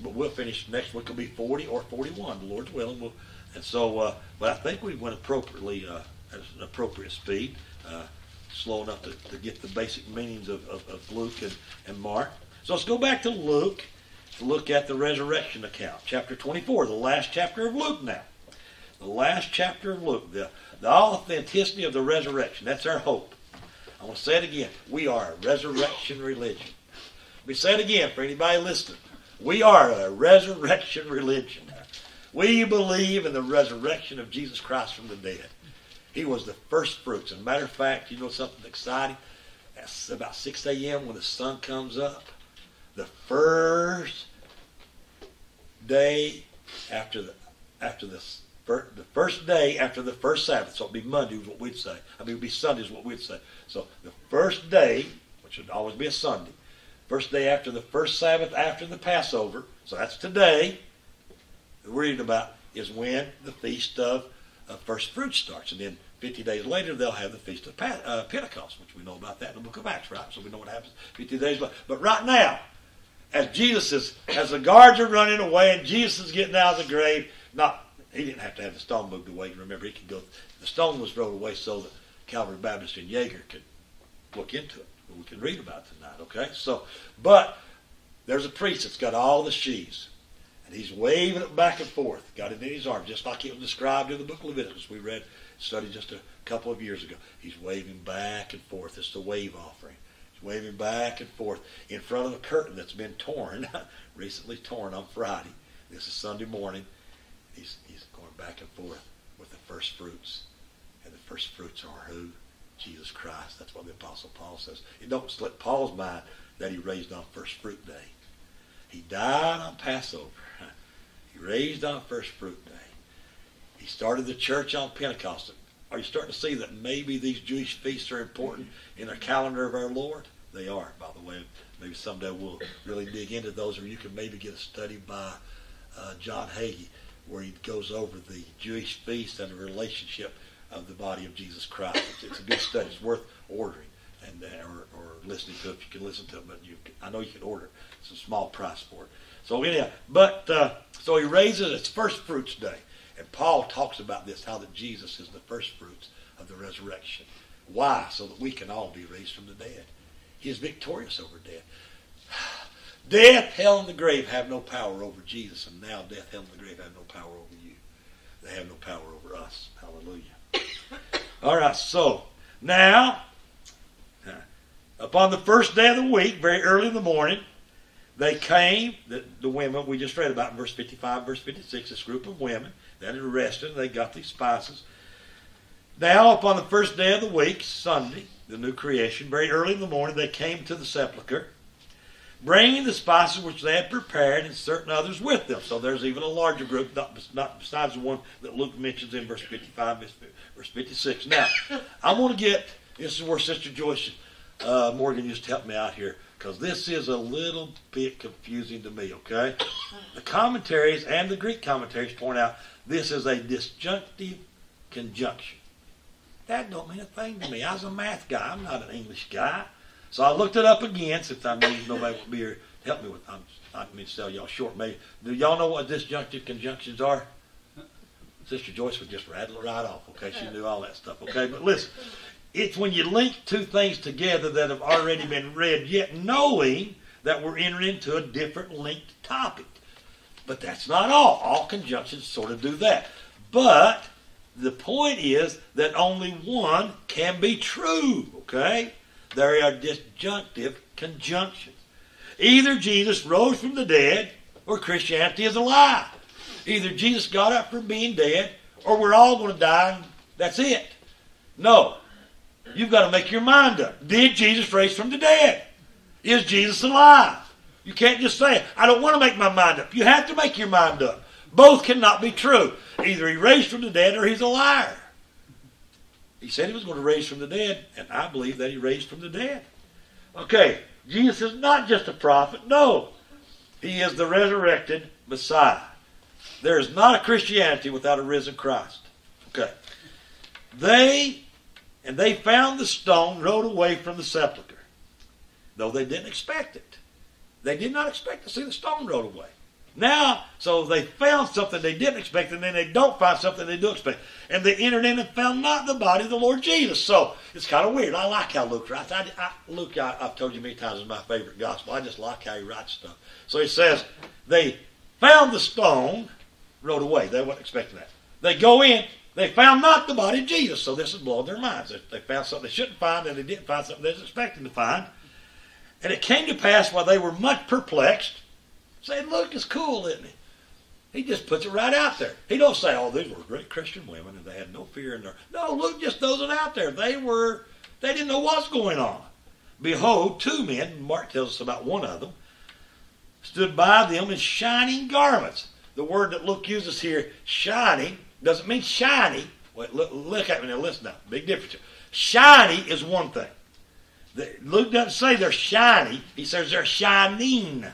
but we'll finish next week. It'll be 40 or 41, the Lord's willing. We'll, and so, uh, but I think we went appropriately uh, at an appropriate speed, uh, slow enough to, to get the basic meanings of, of, of Luke and, and Mark. So let's go back to Luke look at the resurrection account, chapter 24, the last chapter of Luke now. The last chapter of Luke, the, the authenticity of the resurrection. That's our hope. I want to say it again. We are a resurrection religion. Me say it again for anybody listening. We are a resurrection religion. We believe in the resurrection of Jesus Christ from the dead. He was the first fruits. As a matter of fact, you know something exciting? That's about 6 a.m. when the sun comes up. The first day after the after the fir- the first day after the first Sabbath, so it'd be Monday is what we'd say. I mean, it'd be Sunday is what we'd say. So the first day, which would always be a Sunday, first day after the first Sabbath after the Passover, so that's today, we're reading about is when the feast of, of first fruits starts. And then 50 days later, they'll have the feast of uh, Pentecost, which we know about that in the book of Acts, right? So we know what happens 50 days later. But right now, as Jesus is, as the guards are running away and Jesus is getting out of the grave, not, he didn't have to have the stone moved away. Remember, he could go, the stone was rolled away so that Calvary Baptist and Iaeger could look into it. We can read about tonight, okay? So, but there's a priest that's got all the sheaves. And he's waving it back and forth, got it in his arm, just like it was described in the book of Leviticus. We read, studied just a couple of years ago. He's waving back and forth. It's the wave offering. Waving back and forth in front of a curtain that's been torn, *laughs* recently torn on Friday. This is Sunday morning. He's, he's going back and forth with the first fruits. And the first fruits are who? Jesus Christ. That's what the Apostle Paul says. It don't slip Paul's mind that he raised on first fruit day. He died on Passover. *laughs* He raised on first fruit day. He started the church on Pentecost. Are you starting to see that maybe these Jewish feasts are important in the calendar of our Lord? They are, by the way. Maybe someday we'll really dig into those, or you can maybe get a study by uh, John Hagee where he goes over the Jewish feast and the relationship of the body of Jesus Christ. It's, it's a good study. It's worth ordering and uh, or, or listening to if you can listen to it. But you, I know you can order it. It's a small price for it. So anyhow, but uh, so he raises it's first fruits day, and Paul talks about this how that Jesus is the first fruits of the resurrection. Why? So that we can all be raised from the dead. He is victorious over death. *sighs* Death, hell, and the grave have no power over Jesus, and now death, hell, and the grave have no power over you. They have no power over us. Hallelujah. *coughs* All right, so now, upon the first day of the week, very early in the morning, they came, the, the women we just read about in verse 55, verse 56, this group of women that had arrested, they got these spices. Now, upon the first day of the week, Sunday, the new creation, very early in the morning, they came to the sepulchre, bringing the spices which they had prepared and certain others with them. So there's even a larger group, not, not besides the one that Luke mentions in verse 55, verse 56. Now, *laughs* I want to get, this is where Sister Joyce uh, Morgan used to help me out here, because this is a little bit confusing to me, okay? The commentaries and the Greek commentaries point out this is a disjunctive conjunction. That don't mean a thing to me. I was a math guy. I'm not an English guy. So I looked it up again since I knew nobody would be here to help me with I'm, didn't mean to sell y'all short. Maybe do y'all know what disjunctive conjunctions are? Sister Joyce would just rattle it right off. Okay, she knew all that stuff. Okay, but listen, it's when you link two things together that have already been read, yet knowing that we're entering into a different linked topic. But that's not all. All conjunctions sort of do that. But the point is that only one can be true. Okay. There are disjunctive conjunctions. Either Jesus rose from the dead or Christianity is a lie. Either Jesus got up from being dead or we're all going to die and that's it. No. You've got to make your mind up. Did Jesus raise from the dead? Is Jesus alive? You can't just say, I don't want to make my mind up. You have to make your mind up. Both cannot be true. Either he raised from the dead or he's a liar. He said he was going to raise from the dead, and I believe that he raised from the dead. Okay, Jesus is not just a prophet. No, he is the resurrected Messiah. There is not a Christianity without a risen Christ. Okay. They, and they found the stone rolled away from the sepulchre, though they didn't expect it. They did not expect to see the stone rolled away. Now, so they found something they didn't expect, and then they don't find something they do expect. And they entered in and found not the body of the Lord Jesus. So it's kind of weird. I like how Luke writes. I, I, Luke, I, I've told you many times, is my favorite gospel. I just like how he writes stuff. So he says, they found the stone, rode away. They weren't expecting that. They go in, they found not the body of Jesus. So this is blowing their minds. They, they found something they shouldn't find, and they didn't find something they was expecting to find. And it came to pass while they were much perplexed, saying, Look, it's cool, isn't it? He just puts it right out there. He don't say, "Oh, these were great Christian women and they had no fear in their." No, Luke just throws it out there. They were, they didn't know what's going on. Behold, two men. Mark tells us about one of them. Stood by them in shining garments. The word that Luke uses here, shining, doesn't mean shiny. Wait, look, look at me now. Listen now. Big difference. Shiny is one thing. Luke doesn't say they're shiny. He says they're shining.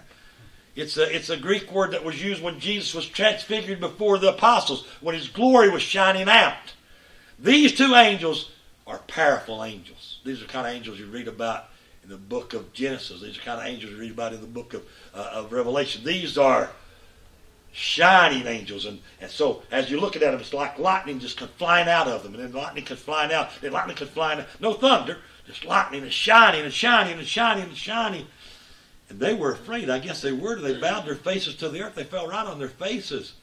It's a, it's a Greek word that was used when Jesus was transfigured before the apostles, when his glory was shining out. These two angels are powerful angels. These are kind of angels you read about in the book of Genesis. These are kind of angels you read about in the book of, uh, of Revelation. These are shining angels. And, and so as you're looking at them, it's like lightning just comes flying out of them. And then lightning comes flying out. Then lightning comes flying out. No thunder, just lightning and shining and shining and shining and shining. And they were afraid. I guess they were. They bowed their faces to the earth. They fell right on their faces.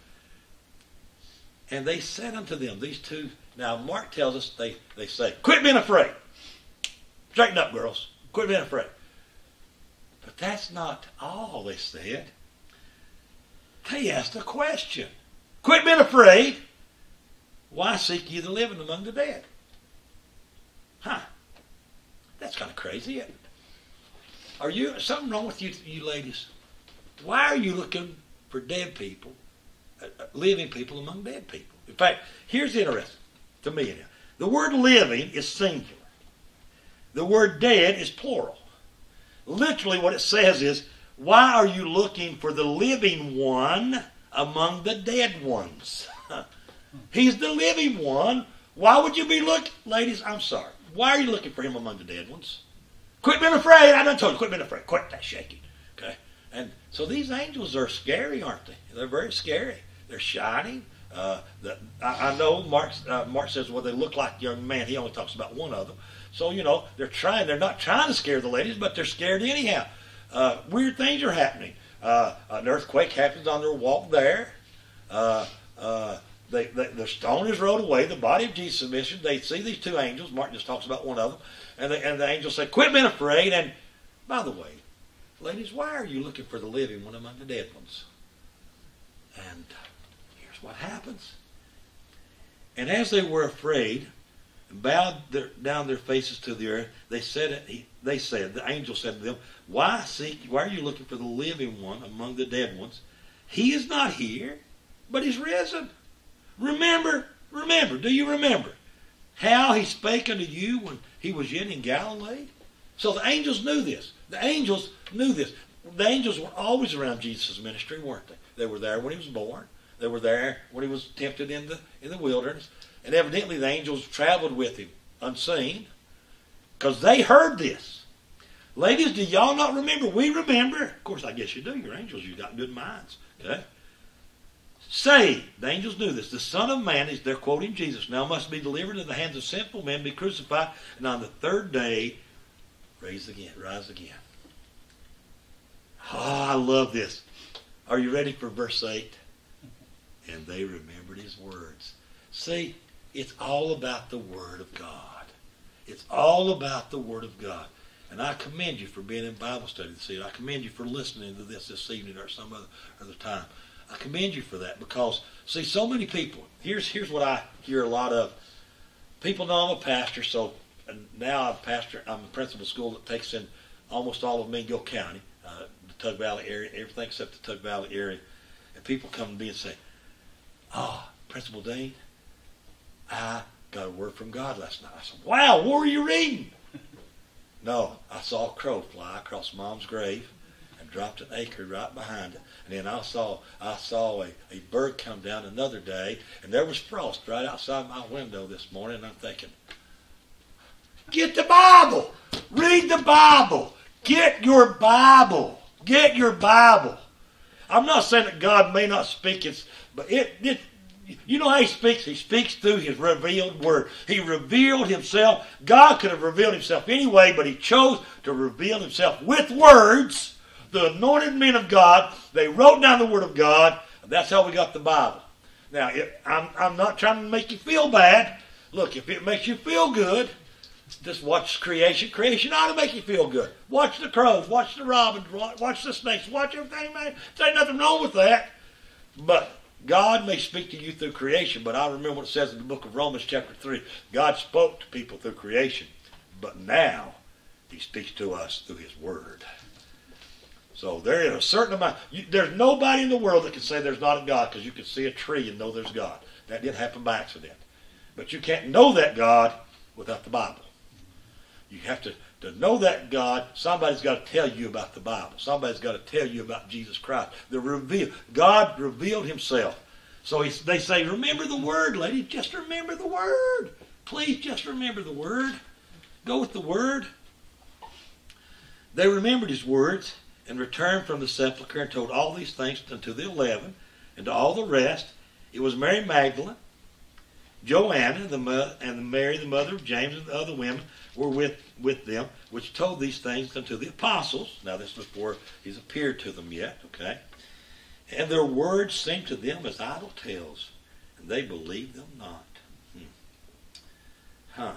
And they said unto them, these two. Now, Mark tells us they, they say, Quit being afraid. Straighten up, girls. Quit being afraid. But that's not all they said. They asked a question. Quit being afraid. Why seek ye the living among the dead? Huh. That's kind of crazy, isn't it? Are you something wrong with you, you ladies? Why are you looking for dead people, uh, uh, living people among dead people? In fact, here's interesting to me. Now. The word living is singular. The word dead is plural. Literally, what it says is, why are you looking for the living one among the dead ones? *laughs* He's the living one. Why would you be looking, ladies? I'm sorry. Why are you looking for him among the dead ones? Quit being afraid. I done told you. Quit being afraid. Quit that shaking. Okay. And so these angels are scary, aren't they? They're very scary. They're shining. Uh, the, I, I know Mark. Uh, Mark says, well, they look like young man. He only talks about one of them. So you know, they're trying. They're not trying to scare the ladies, but they're scared anyhow. Uh, weird things are happening. Uh, an earthquake happens on their walk there. Uh, uh, they, they, the stone is rolled away. The body of Jesus is missing. They see these two angels. Mark just talks about one of them. And the, and the angels say, Quit being afraid. And by the way, ladies, why are you looking for the living one among the dead ones? And here's what happens. And as they were afraid, and bowed their, down their faces to the earth, they said, he, they said, the angel said to them, Why seek, why are you looking for the living one among the dead ones? He is not here, but he's risen. Remember, remember, do you remember how he spake unto you when he was yet in Galilee? So the angels knew this. The angels knew this. The angels were always around Jesus' ministry, weren't they? They were there when he was born. They were there when he was tempted in the in the wilderness. And evidently the angels traveled with him unseen because they heard this. Ladies, do y'all not remember? We remember. Of course, I guess you do. You're angels. You got good minds. Okay? Say, the angels knew this. The Son of Man is, they're quoting Jesus, now must be delivered into the hands of sinful men, be crucified, and on the third day, raise again, rise again. Oh, I love this. Are you ready for verse 8? And they remembered his words. See, it's all about the Word of God. It's all about the Word of God. And I commend you for being in Bible study this evening. I commend you for listening to this this evening or some other, other time. I commend you for that because, see, so many people, here's, here's what I hear a lot of. People know I'm a pastor, so now I'm a pastor, I'm a principal school that takes in almost all of Mingo County, uh, the Tug Valley area, everything except the Tug Valley area. And people come to me and say, Ah, oh, Principal Dean, I got a word from God last night. I said, Wow, what were you reading? *laughs* no, I saw a crow fly across Mom's grave and dropped an acre right behind it. And I saw I saw a, a bird come down another day, and there was frost right outside my window this morning. I'm thinking, get the Bible, read the Bible, get your Bible, get your Bible. I'm not saying that God may not speak, it's, but it, it you know how he speaks? He speaks through his revealed word. He revealed himself. God could have revealed himself anyway, but he chose to reveal himself with words. The anointed men of God, they wrote down the word of God. That's how we got the Bible. Now, it, I'm, I'm not trying to make you feel bad. Look, if it makes you feel good, just watch creation. Creation ought to make you feel good. Watch the crows, watch the robins, watch the snakes, watch everything, man. There ain't nothing wrong with that. But God may speak to you through creation, but I remember what it says in the book of Romans, chapter 3. God spoke to people through creation, but now he speaks to us through his word. So there is a certain amount. You, there's nobody in the world that can say there's not a God because you can see a tree and know there's God. That didn't happen by accident. But you can't know that God without the Bible. You have to to know that God, somebody's got to tell you about the Bible. Somebody's got to tell you about Jesus Christ. The reveal, God revealed Himself. So he, they say, remember the word, lady. Just remember the word. Please just remember the word. Go with the word. They remembered his words and returned from the sepulchre and told all these things unto the eleven and to all the rest. It was Mary Magdalene, Joanna, the and Mary, the mother of James, and the other women were with, with them, which told these things unto the apostles. Now, this is before he's appeared to them yet, okay? And their words seemed to them as idle tales, and they believed them not. Hmm. Huh.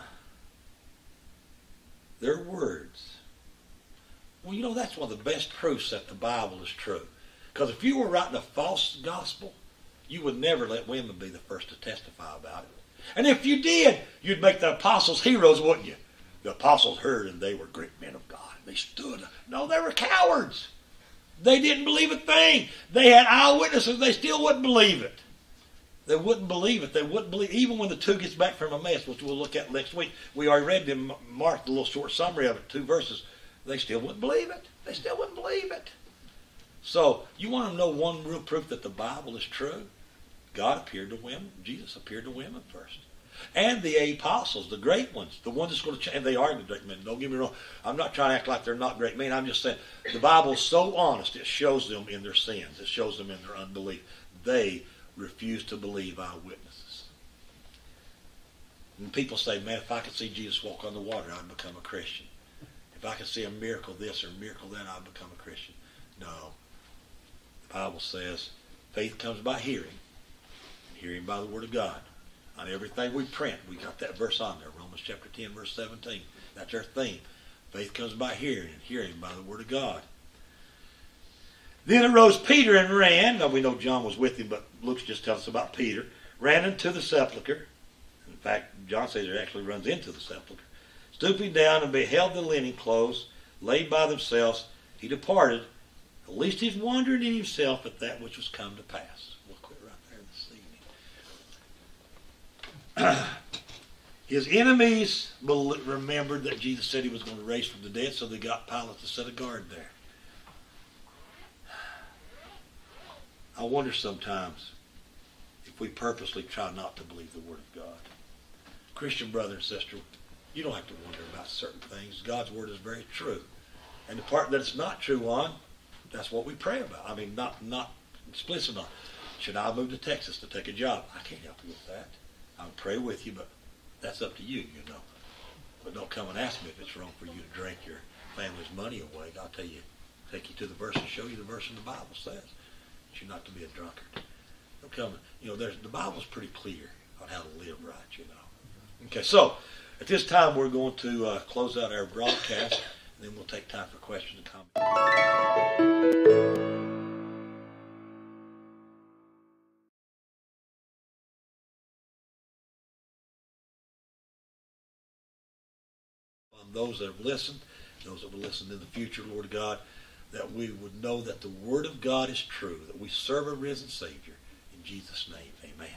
Their words. Well, you know, that's one of the best proofs that the Bible is true. Because if you were writing a false gospel, you would never let women be the first to testify about it. And if you did, you'd make the apostles heroes, wouldn't you? The apostles heard and they were great men of God. They stood. No, they were cowards. They didn't believe a thing. They had eyewitnesses. They still wouldn't believe it. They wouldn't believe it. They wouldn't believe even when the two gets back from Emmaus, which we'll look at next week. We already read in Mark the little short summary of it, two verses. They still wouldn't believe it. They still wouldn't believe it. So you want to know one real proof that the Bible is true? God appeared to women. Jesus appeared to women first and the apostles, the great ones, the ones that's going to change. And they are the great men. Don't get me wrong. I'm not trying to act like they're not great men. I'm just saying the Bible's so honest. It shows them in their sins. It shows them in their unbelief. They refuse to believe eyewitnesses. And people say, man, if I could see Jesus walk on the water, I'd become a Christian. If I can see a miracle this or a miracle that, I'll become a Christian. No. The Bible says faith comes by hearing, and hearing by the Word of God on everything we print. We got that verse on there, Romans chapter 10, verse 17. That's our theme. Faith comes by hearing, and hearing by the word of God. Then arose Peter and ran. Now we know John was with him, but Luke just tells us about Peter. Ran into the sepulchre. In fact, John says he actually runs into the sepulchre. Stooping down and beheld the linen clothes laid by themselves, he departed. At least he's wondering in himself at that which was come to pass. Look right there the scene *clears throat* his enemies remembered that Jesus said he was going to raise from the dead, so they got Pilate to set a guard there. I wonder sometimes if we purposely try not to believe the Word of God. Christian brother and sister, you don't have to wonder about certain things. God's Word is very true. And the part that it's not true on, that's what we pray about. I mean, not not explicit on. Should I move to Texas to take a job? I can't help you with that. I'll pray with you, but that's up to you, you know. But don't come and ask me if it's wrong for you to drink your family's money away. I'll tell you, take you to the verse and show you the verse in the Bible says you're not to be a drunkard. Don't come, you know, there's, the Bible's pretty clear on how to live right, you know. Okay, so at this time we're going to uh, close out our broadcast, and then we'll take time for questions and comments. On those that have listened, those that will listen in the future, Lord God, that we would know that the Word of God is true, that we serve a risen Savior. In Jesus' name, amen.